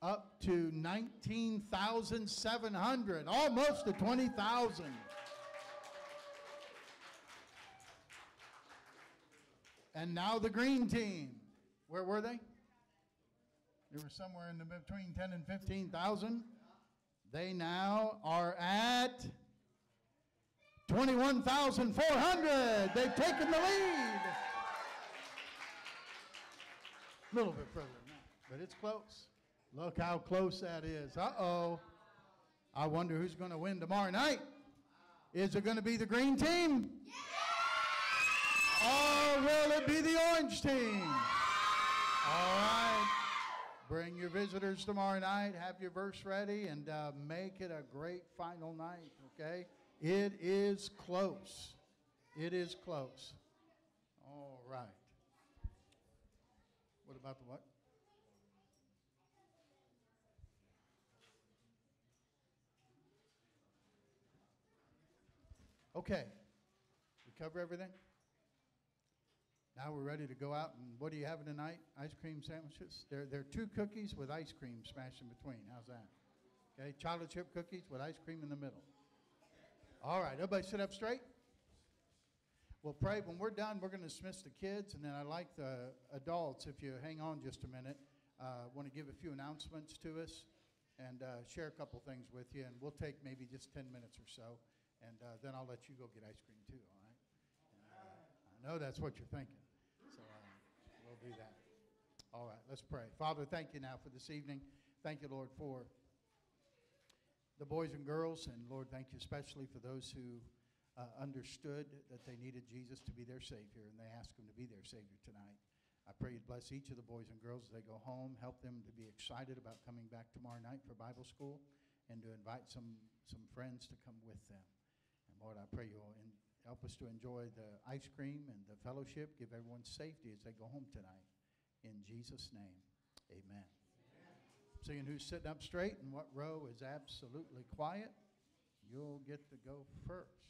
Speaker 1: up to 19,700, almost to 20,000. And now the green team. Where were they? They were somewhere in the between 10 and 15,000. They now are at 21,400. They've taken the lead. A little bit further than that, but it's close. Look how close that is. Uh oh. I wonder who's going to win tomorrow night. Is it going to be the green team? Or will it be the orange team? All right. Bring your visitors tomorrow night. Have your verse ready and uh, make it a great final night, okay? It is close. It is close. All right. What about the what? Okay. We cover everything? Now we're ready to go out and what are you having tonight? Ice cream sandwiches? They're, they're two cookies with ice cream smashed in between. How's that? Okay, chocolate chip cookies with ice cream in the middle. All right, everybody sit up straight. We'll pray. When we're done, we're going to dismiss the kids, and then I'd like the adults, if you hang on just a minute, uh, want to give a few announcements to us and uh, share a couple things with you, and we'll take maybe just 10 minutes or so, and uh, then I'll let you go get ice cream too, all right? I know that's what you're thinking, so uh, we'll do that. All right, let's pray. Father, thank you now for this evening. Thank you, Lord, for the boys and girls, and Lord, thank you especially for those who uh, understood that they needed Jesus to be their Savior, and they asked Him to be their Savior tonight. I pray you'd bless each of the boys and girls as they go home, help them to be excited about coming back tomorrow night for Bible school, and to invite some, some friends to come with them. And Lord, I pray you'll in, help us to enjoy the ice cream and the fellowship, give everyone safety as they go home tonight. In Jesus' name, amen. Seeing who's sitting up straight and what row is absolutely quiet, you'll get to go first.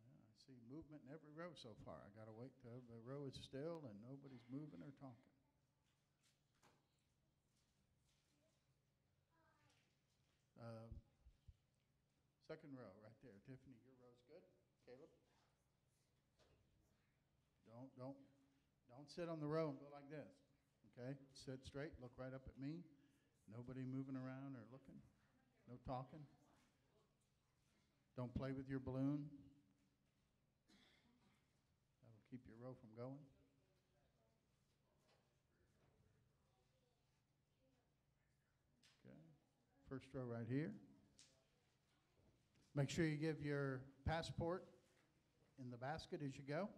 Speaker 1: I see movement in every row so far. I got to wait till the row is still and nobody's moving or talking. Um, Second row, right there. Tiffany, your row's good. Caleb? Don't, don't, sit on the row and go like this, okay? Sit straight, look right up at me. Nobody moving around or looking. No talking. Don't play with your balloon. That'll keep your row from going. Okay. first row right here. Make sure you give your passport in the basket as you go.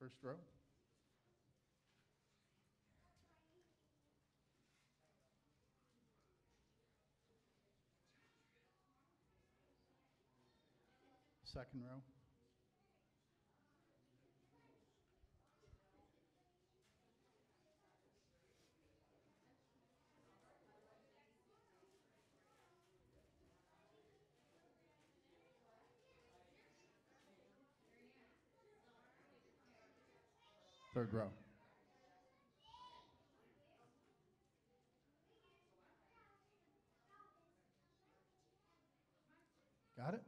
Speaker 1: First row. Second row. Third row. Got it?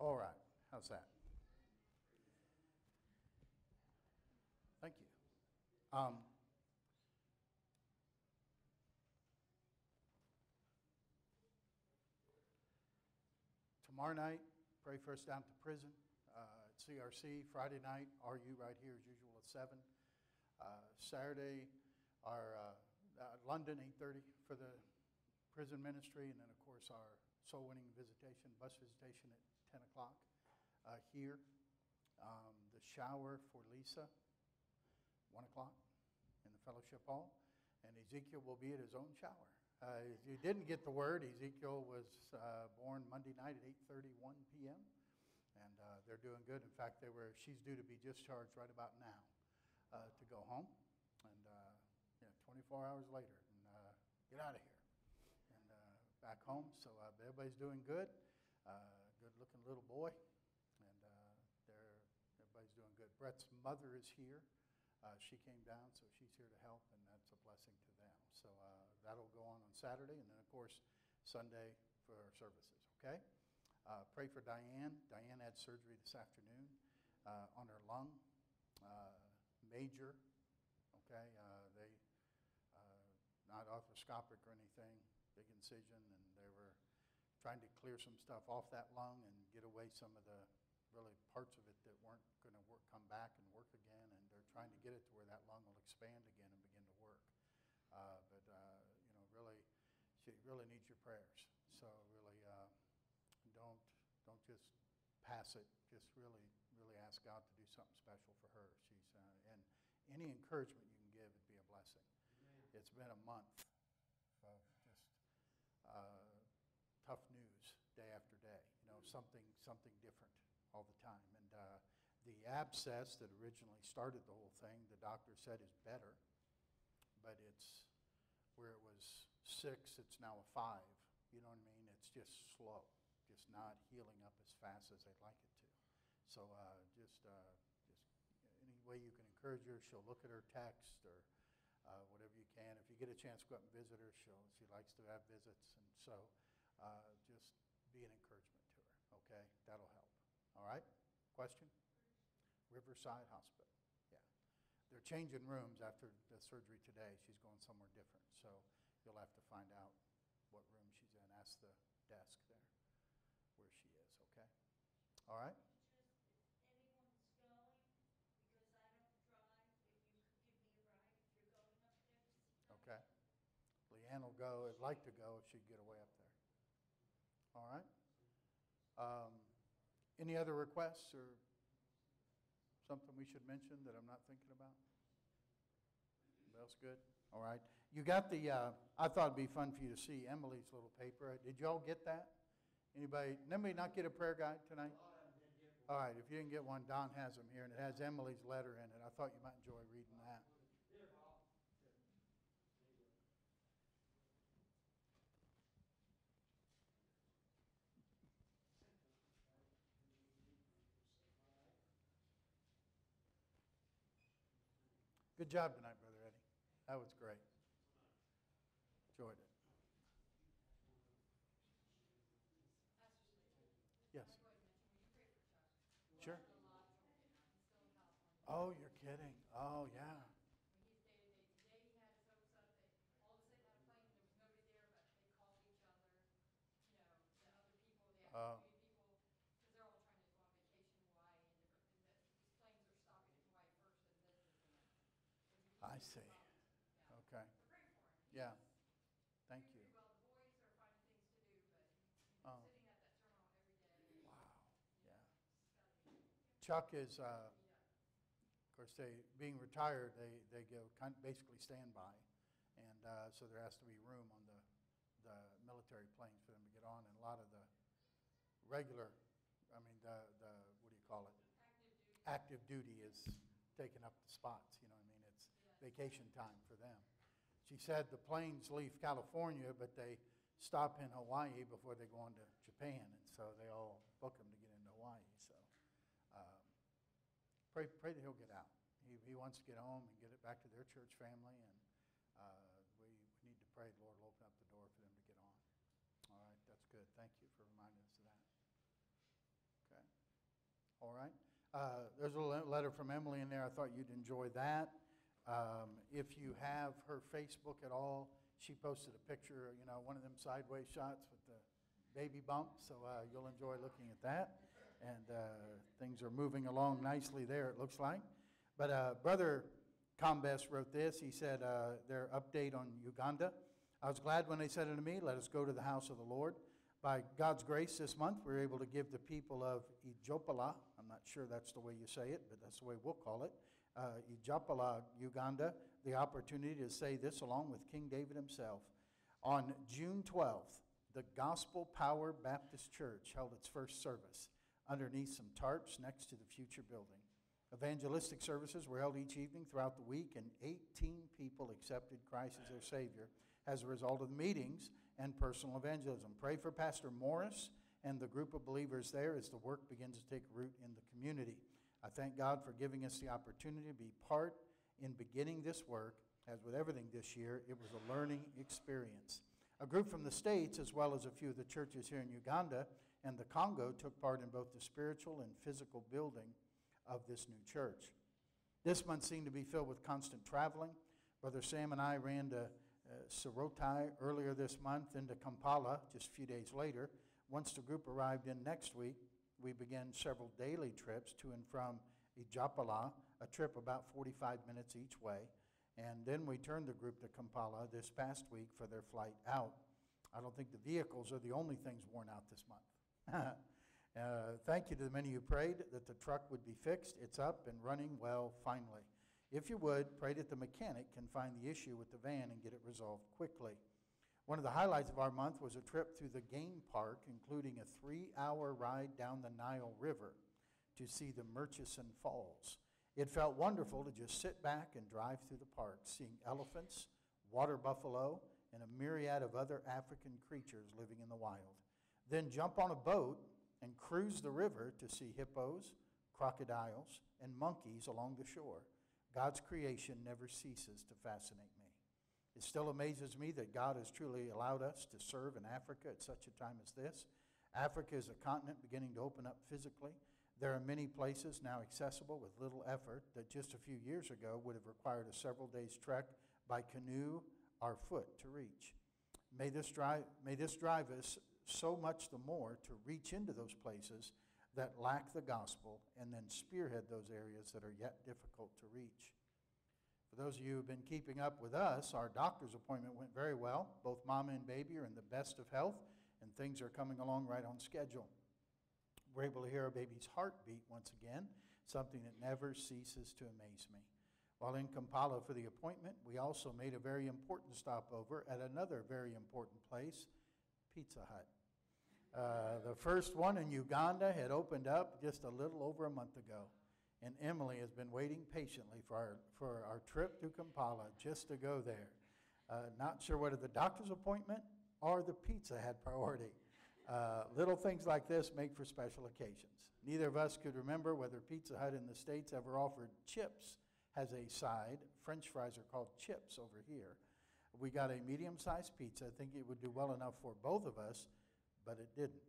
Speaker 1: All right, how's that? Thank you. Um, tomorrow night, pray first down to prison. Uh, at CRC, Friday night, RU right here as usual at 7. Uh, Saturday, our uh, uh, London, 8.30 for the prison ministry, and then, of course, our soul winning visitation, bus visitation at 10 o'clock uh, here. Um, the shower for Lisa, 1 o'clock in the fellowship hall. And Ezekiel will be at his own shower. Uh, if you didn't get the word, Ezekiel was uh, born Monday night at 8.31 p.m. And uh, they're doing good. In fact, they were. She's due to be discharged right about now uh, to go home. And uh, yeah, 24 hours later, and uh, get out of here and back home. So everybody's doing good. Uh, good-looking little boy, and uh, everybody's doing good. Brett's mother is here. Uh, she came down, so she's here to help, and that's a blessing to them. So uh, that'll go on on Saturday, and then of course Sunday for our services. Okay. Uh, pray for Diane. Diane had surgery this afternoon uh, on her lung, uh, major. Okay. Uh, they not arthroscopic or anything, big incision, and they were trying to clear some stuff off that lung and get away some of the really parts of it that weren't going to work, come back and work again, and they're trying to get it to where that lung will expand again and begin to work. Uh, but uh, you know, really, she really needs your prayers. So really, uh, don't don't just pass it. Just really, really ask God to do something special for her. She's uh, and any encouragement you can give would be a blessing. It's been a month of just uh, tough news day after day. You know, something something different all the time. And uh, the abscess that originally started the whole thing, the doctor said is better, but it's where it was six, it's now a five. You know what I mean? It's just slow, just not healing up as fast as they'd like it to. So uh, just uh, just any way you can encourage her, she'll look at her text or uh, whatever you can. If you get a chance, go up and visit her. She'll, she likes to have visits, and so uh, just be an encouragement. Okay, that'll help. All right? Question? Riverside Hospital. Yeah. They're changing rooms after the surgery today. She's going somewhere different. So you'll have to find out what room she's in. Ask the desk there where she is, okay? All right?
Speaker 3: anyone's going, because I don't drive, if you could give me a ride if you're going up there to see Tom.
Speaker 1: Okay. Leanne will go, I'd like to go if she'd get away up there. All right? Um, Any other requests or something we should mention that I'm not thinking about? Else good? All right. You got the, uh, I thought it'd be fun for you to see Emily's little paper. Did y'all get that? Anybody, anybody not get a prayer guide tonight? All right, if you didn't get one, Don has them here, and it has Emily's letter in it. I thought you might enjoy reading that. Good job tonight, Brother Eddie. That was great. Enjoyed it. Yes. Sure. Oh, you're kidding. Oh, yeah. Oh. I see. Okay. Yeah. Thank you. Oh. Wow. Yeah. Chuck is, uh, of course, they, being retired, they, they go kind basically standby. And uh, so there has to be room on the, the military planes for them to get on. And a lot of the regular, I mean, the, the what do you call it? Active duty is taking up the spots, you know what I mean? It's vacation time for them. She said the planes leave California, but they stop in Hawaii before they go on to Japan, and so they all book them to get into Hawaii. So um, pray, pray that he'll get out. He, he wants to get home and get it back to their church family, and uh, we, we need to pray the Lord will open up the door for them to get on. All right, that's good. Thank you for reminding us of that. Okay. All right. Uh, there's a le- letter from Emily in there. I thought you'd enjoy that. Um, if you have her Facebook at all, she posted a picture, you know, one of them sideways shots with the baby bump. So uh, you'll enjoy looking at that. And uh, things are moving along nicely there, it looks like. But uh, Brother Combest wrote this. He said, uh, their update on Uganda. I was glad when they said unto me, Let us go to the house of the Lord. By God's grace, this month we were able to give the people of Ijopala, I'm not sure that's the way you say it, but that's the way we'll call it, uh, Ijopala, Uganda, the opportunity to say this along with King David himself. On June 12th, the Gospel Power Baptist Church held its first service underneath some tarps next to the future building. Evangelistic services were held each evening throughout the week, and 18 people accepted Christ as their Savior as a result of the meetings and personal evangelism. Pray for Pastor Morris and the group of believers there as the work begins to take root in the community. I thank God for giving us the opportunity to be part in beginning this work. As with everything this year, it was a learning experience. A group from the States, as well as a few of the churches here in Uganda and the Congo, took part in both the spiritual and physical building of this new church. This month seemed to be filled with constant traveling. Brother Sam and I ran to uh, Sorotai earlier this month, into Kampala just a few days later. Once the group arrived in next week, we began several daily trips to and from Ijapala, a trip about 45 minutes each way. And then we turned the group to Kampala this past week for their flight out. I don't think the vehicles are the only things worn out this month. uh, thank you to the many who prayed that the truck would be fixed. It's up and running well finally. If you would, pray that the mechanic can find the issue with the van and get it resolved quickly. One of the highlights of our month was a trip through the game park, including a three hour ride down the Nile River to see the Murchison Falls. It felt wonderful to just sit back and drive through the park, seeing elephants, water buffalo, and a myriad of other African creatures living in the wild. Then jump on a boat and cruise the river to see hippos, crocodiles, and monkeys along the shore. God's creation never ceases to fascinate me. It still amazes me that God has truly allowed us to serve in Africa at such a time as this. Africa is a continent beginning to open up physically. There are many places now accessible with little effort that just a few years ago would have required a several days trek by canoe or foot to reach. May this drive, may this drive us so much the more to reach into those places that lack the gospel and then spearhead those areas that are yet difficult to reach. For those of you who have been keeping up with us, our doctor's appointment went very well. Both mama and baby are in the best of health, and things are coming along right on schedule. We're able to hear our baby's heartbeat once again, something that never ceases to amaze me. While in Kampala for the appointment, we also made a very important stopover at another very important place, Pizza Hut. Uh, the first one in Uganda had opened up just a little over a month ago, and Emily has been waiting patiently for our, for our trip to Kampala just to go there. Uh, not sure whether the doctor's appointment or the pizza had priority. Uh, little things like this make for special occasions. Neither of us could remember whether Pizza Hut in the States ever offered chips as a side. French fries are called chips over here. We got a medium sized pizza. I think it would do well enough for both of us, but it didn't.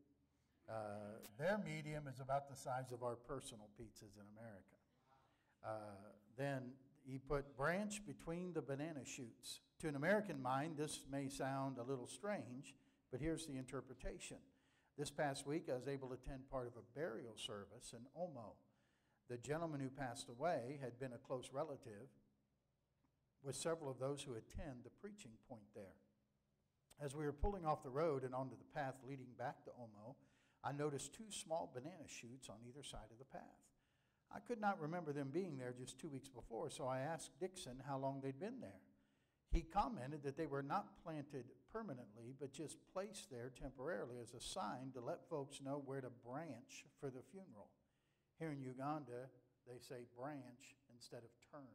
Speaker 1: Uh, their medium is about the size of our personal pizzas in America. Uh, then he put branch between the banana shoots. To an American mind, this may sound a little strange, but here's the interpretation. This past week, I was able to attend part of a burial service in Omo. The gentleman who passed away had been a close relative with several of those who attend the preaching point there. As we were pulling off the road and onto the path leading back to Omo, I noticed two small banana shoots on either side of the path. I could not remember them being there just two weeks before, so I asked Dixon how long they'd been there. He commented that they were not planted permanently, but just placed there temporarily as a sign to let folks know where to branch for the funeral. Here in Uganda, they say branch instead of turn.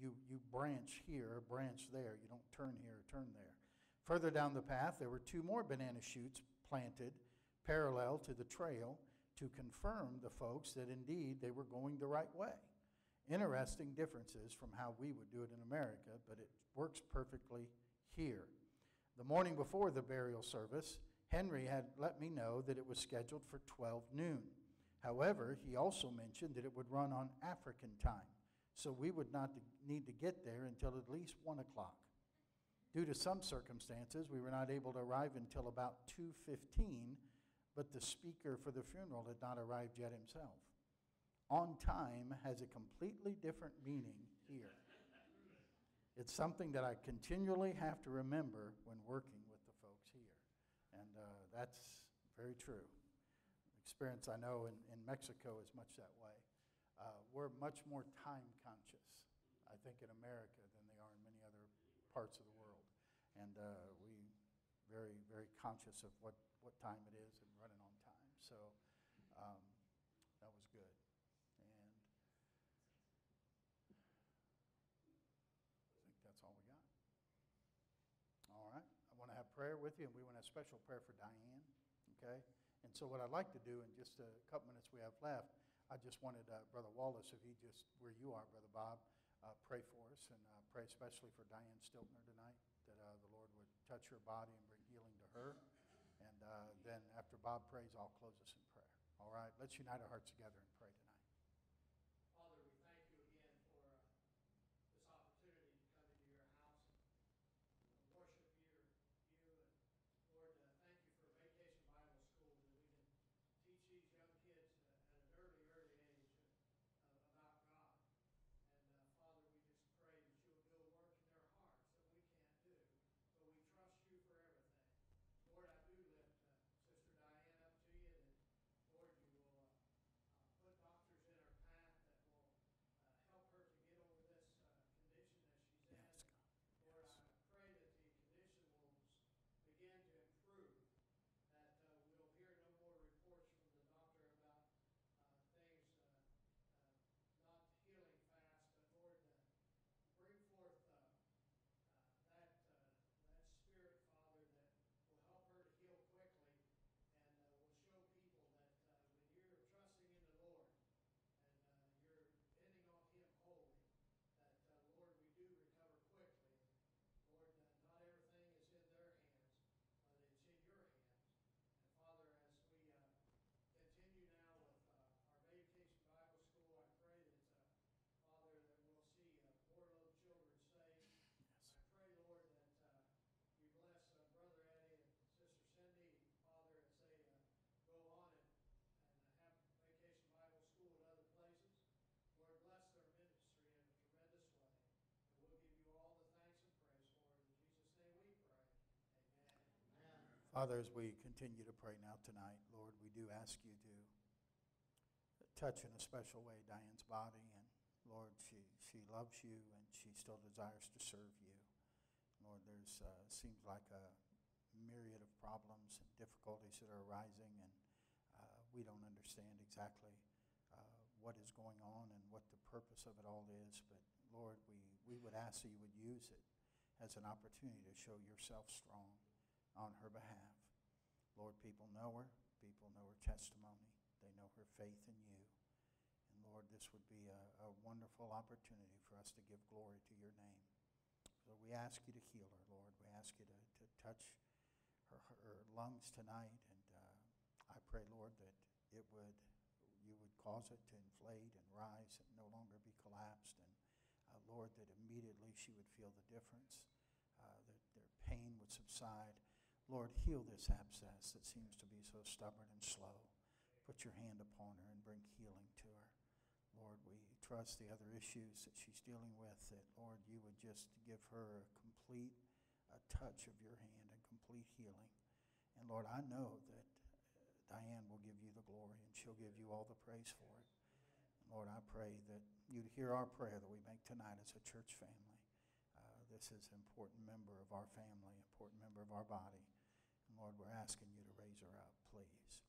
Speaker 1: You, you branch here, branch there. You don't turn here, turn there. Further down the path, there were two more banana shoots planted parallel to the trail to confirm the folks that indeed they were going the right way. Interesting differences from how we would do it in America, but it works perfectly here. The morning before the burial service, Henry had let me know that it was scheduled for 12 noon. However, he also mentioned that it would run on African time, so we would not need to get there until at least 1 o'clock. Due to some circumstances, we were not able to arrive until about 2:15, but the speaker for the funeral had not arrived yet himself. On time has a completely different meaning here. It's something that I continually have to remember when working with the folks here. And uh, that's very true. Experience I know in, in Mexico is much that way. Uh, we're much more time conscious, I think, in America than they are in many other parts of the world. And uh, very, very conscious of what, what time it is and running on time. So um, that was good. And I think that's all we got. All right. I want to have prayer with you, and we want to have special prayer for Diane. Okay? And so, what I'd like to do in just a couple minutes we have left, I just wanted uh, Brother Wallace, if he just, where you are, Brother Bob, uh, pray for us and uh, pray especially for Diane Stiltner tonight, that uh, the Lord would touch her body and bring her. And uh, then after Bob prays, I'll close us in prayer. All right? Let's unite our hearts together and pray tonight.
Speaker 6: Father, we thank you again for uh, this opportunity to come into your house and worship you, you. And Lord, uh, thank you for Vacation Bible School that we can teach these young kids uh, at an early, early age uh, about God. And uh, Father, we just pray that you will do a work in their hearts that we can't do, but we trust you for everything. Lord, I do lift uh, Sister Diane up to you that, Lord, you will uh, uh, put Dr.
Speaker 1: Father, as we continue to pray now tonight, Lord, we do ask you to touch in a special way Diane's body. And Lord, she, she loves you and she still desires to serve you. Lord, there's uh, seems like a myriad of problems and difficulties that are arising, and uh, we don't understand exactly uh, what is going on and what the purpose of it all is. But Lord, we, we would ask that you would use it as an opportunity to show yourself strong on her behalf. Lord, people know her. People know her testimony. They know her faith in you. And Lord, this would be a, a wonderful opportunity for us to give glory to your name. So we ask you to heal her, Lord. We ask you to, to touch her, her lungs tonight. And uh, I pray, Lord, that it would, you would cause it to inflate and rise and no longer be collapsed. And uh, Lord, that immediately she would feel the difference, uh, that their pain would subside. Lord, heal this abscess that seems to be so stubborn and slow. Put your hand upon her and bring healing to her. Lord, we trust the other issues that she's dealing with, that, Lord, you would just give her a complete a touch of your hand and complete healing. And Lord, I know that Diane will give you the glory and she'll give you all the praise for it. And Lord, I pray that you'd hear our prayer that we make tonight as a church family. Uh, this is an important member of our family, important member of our body. Lord, we're asking you to raise her up, please.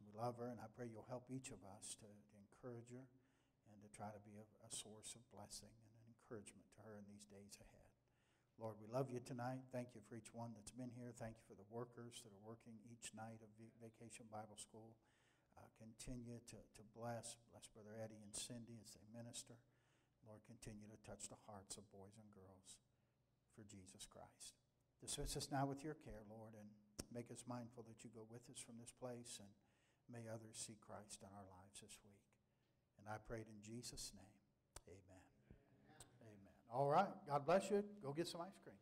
Speaker 1: We love her, and I pray you'll help each of us to, to encourage her and to try to be a, a source of blessing and an encouragement to her in these days ahead. Lord, we love you tonight. Thank you for each one that's been here. Thank you for the workers that are working each night of Va- Vacation Bible School. Uh, continue to, to bless, bless Brother Eddie and Cindy as they minister. Lord, continue to touch the hearts of boys and girls for Jesus Christ. Dismiss us now with your care, Lord, and make us mindful that you go with us from this place, and may others see Christ in our lives this week. And I prayed in Jesus' name. Amen. Amen. All right. God bless you. Go get some ice cream.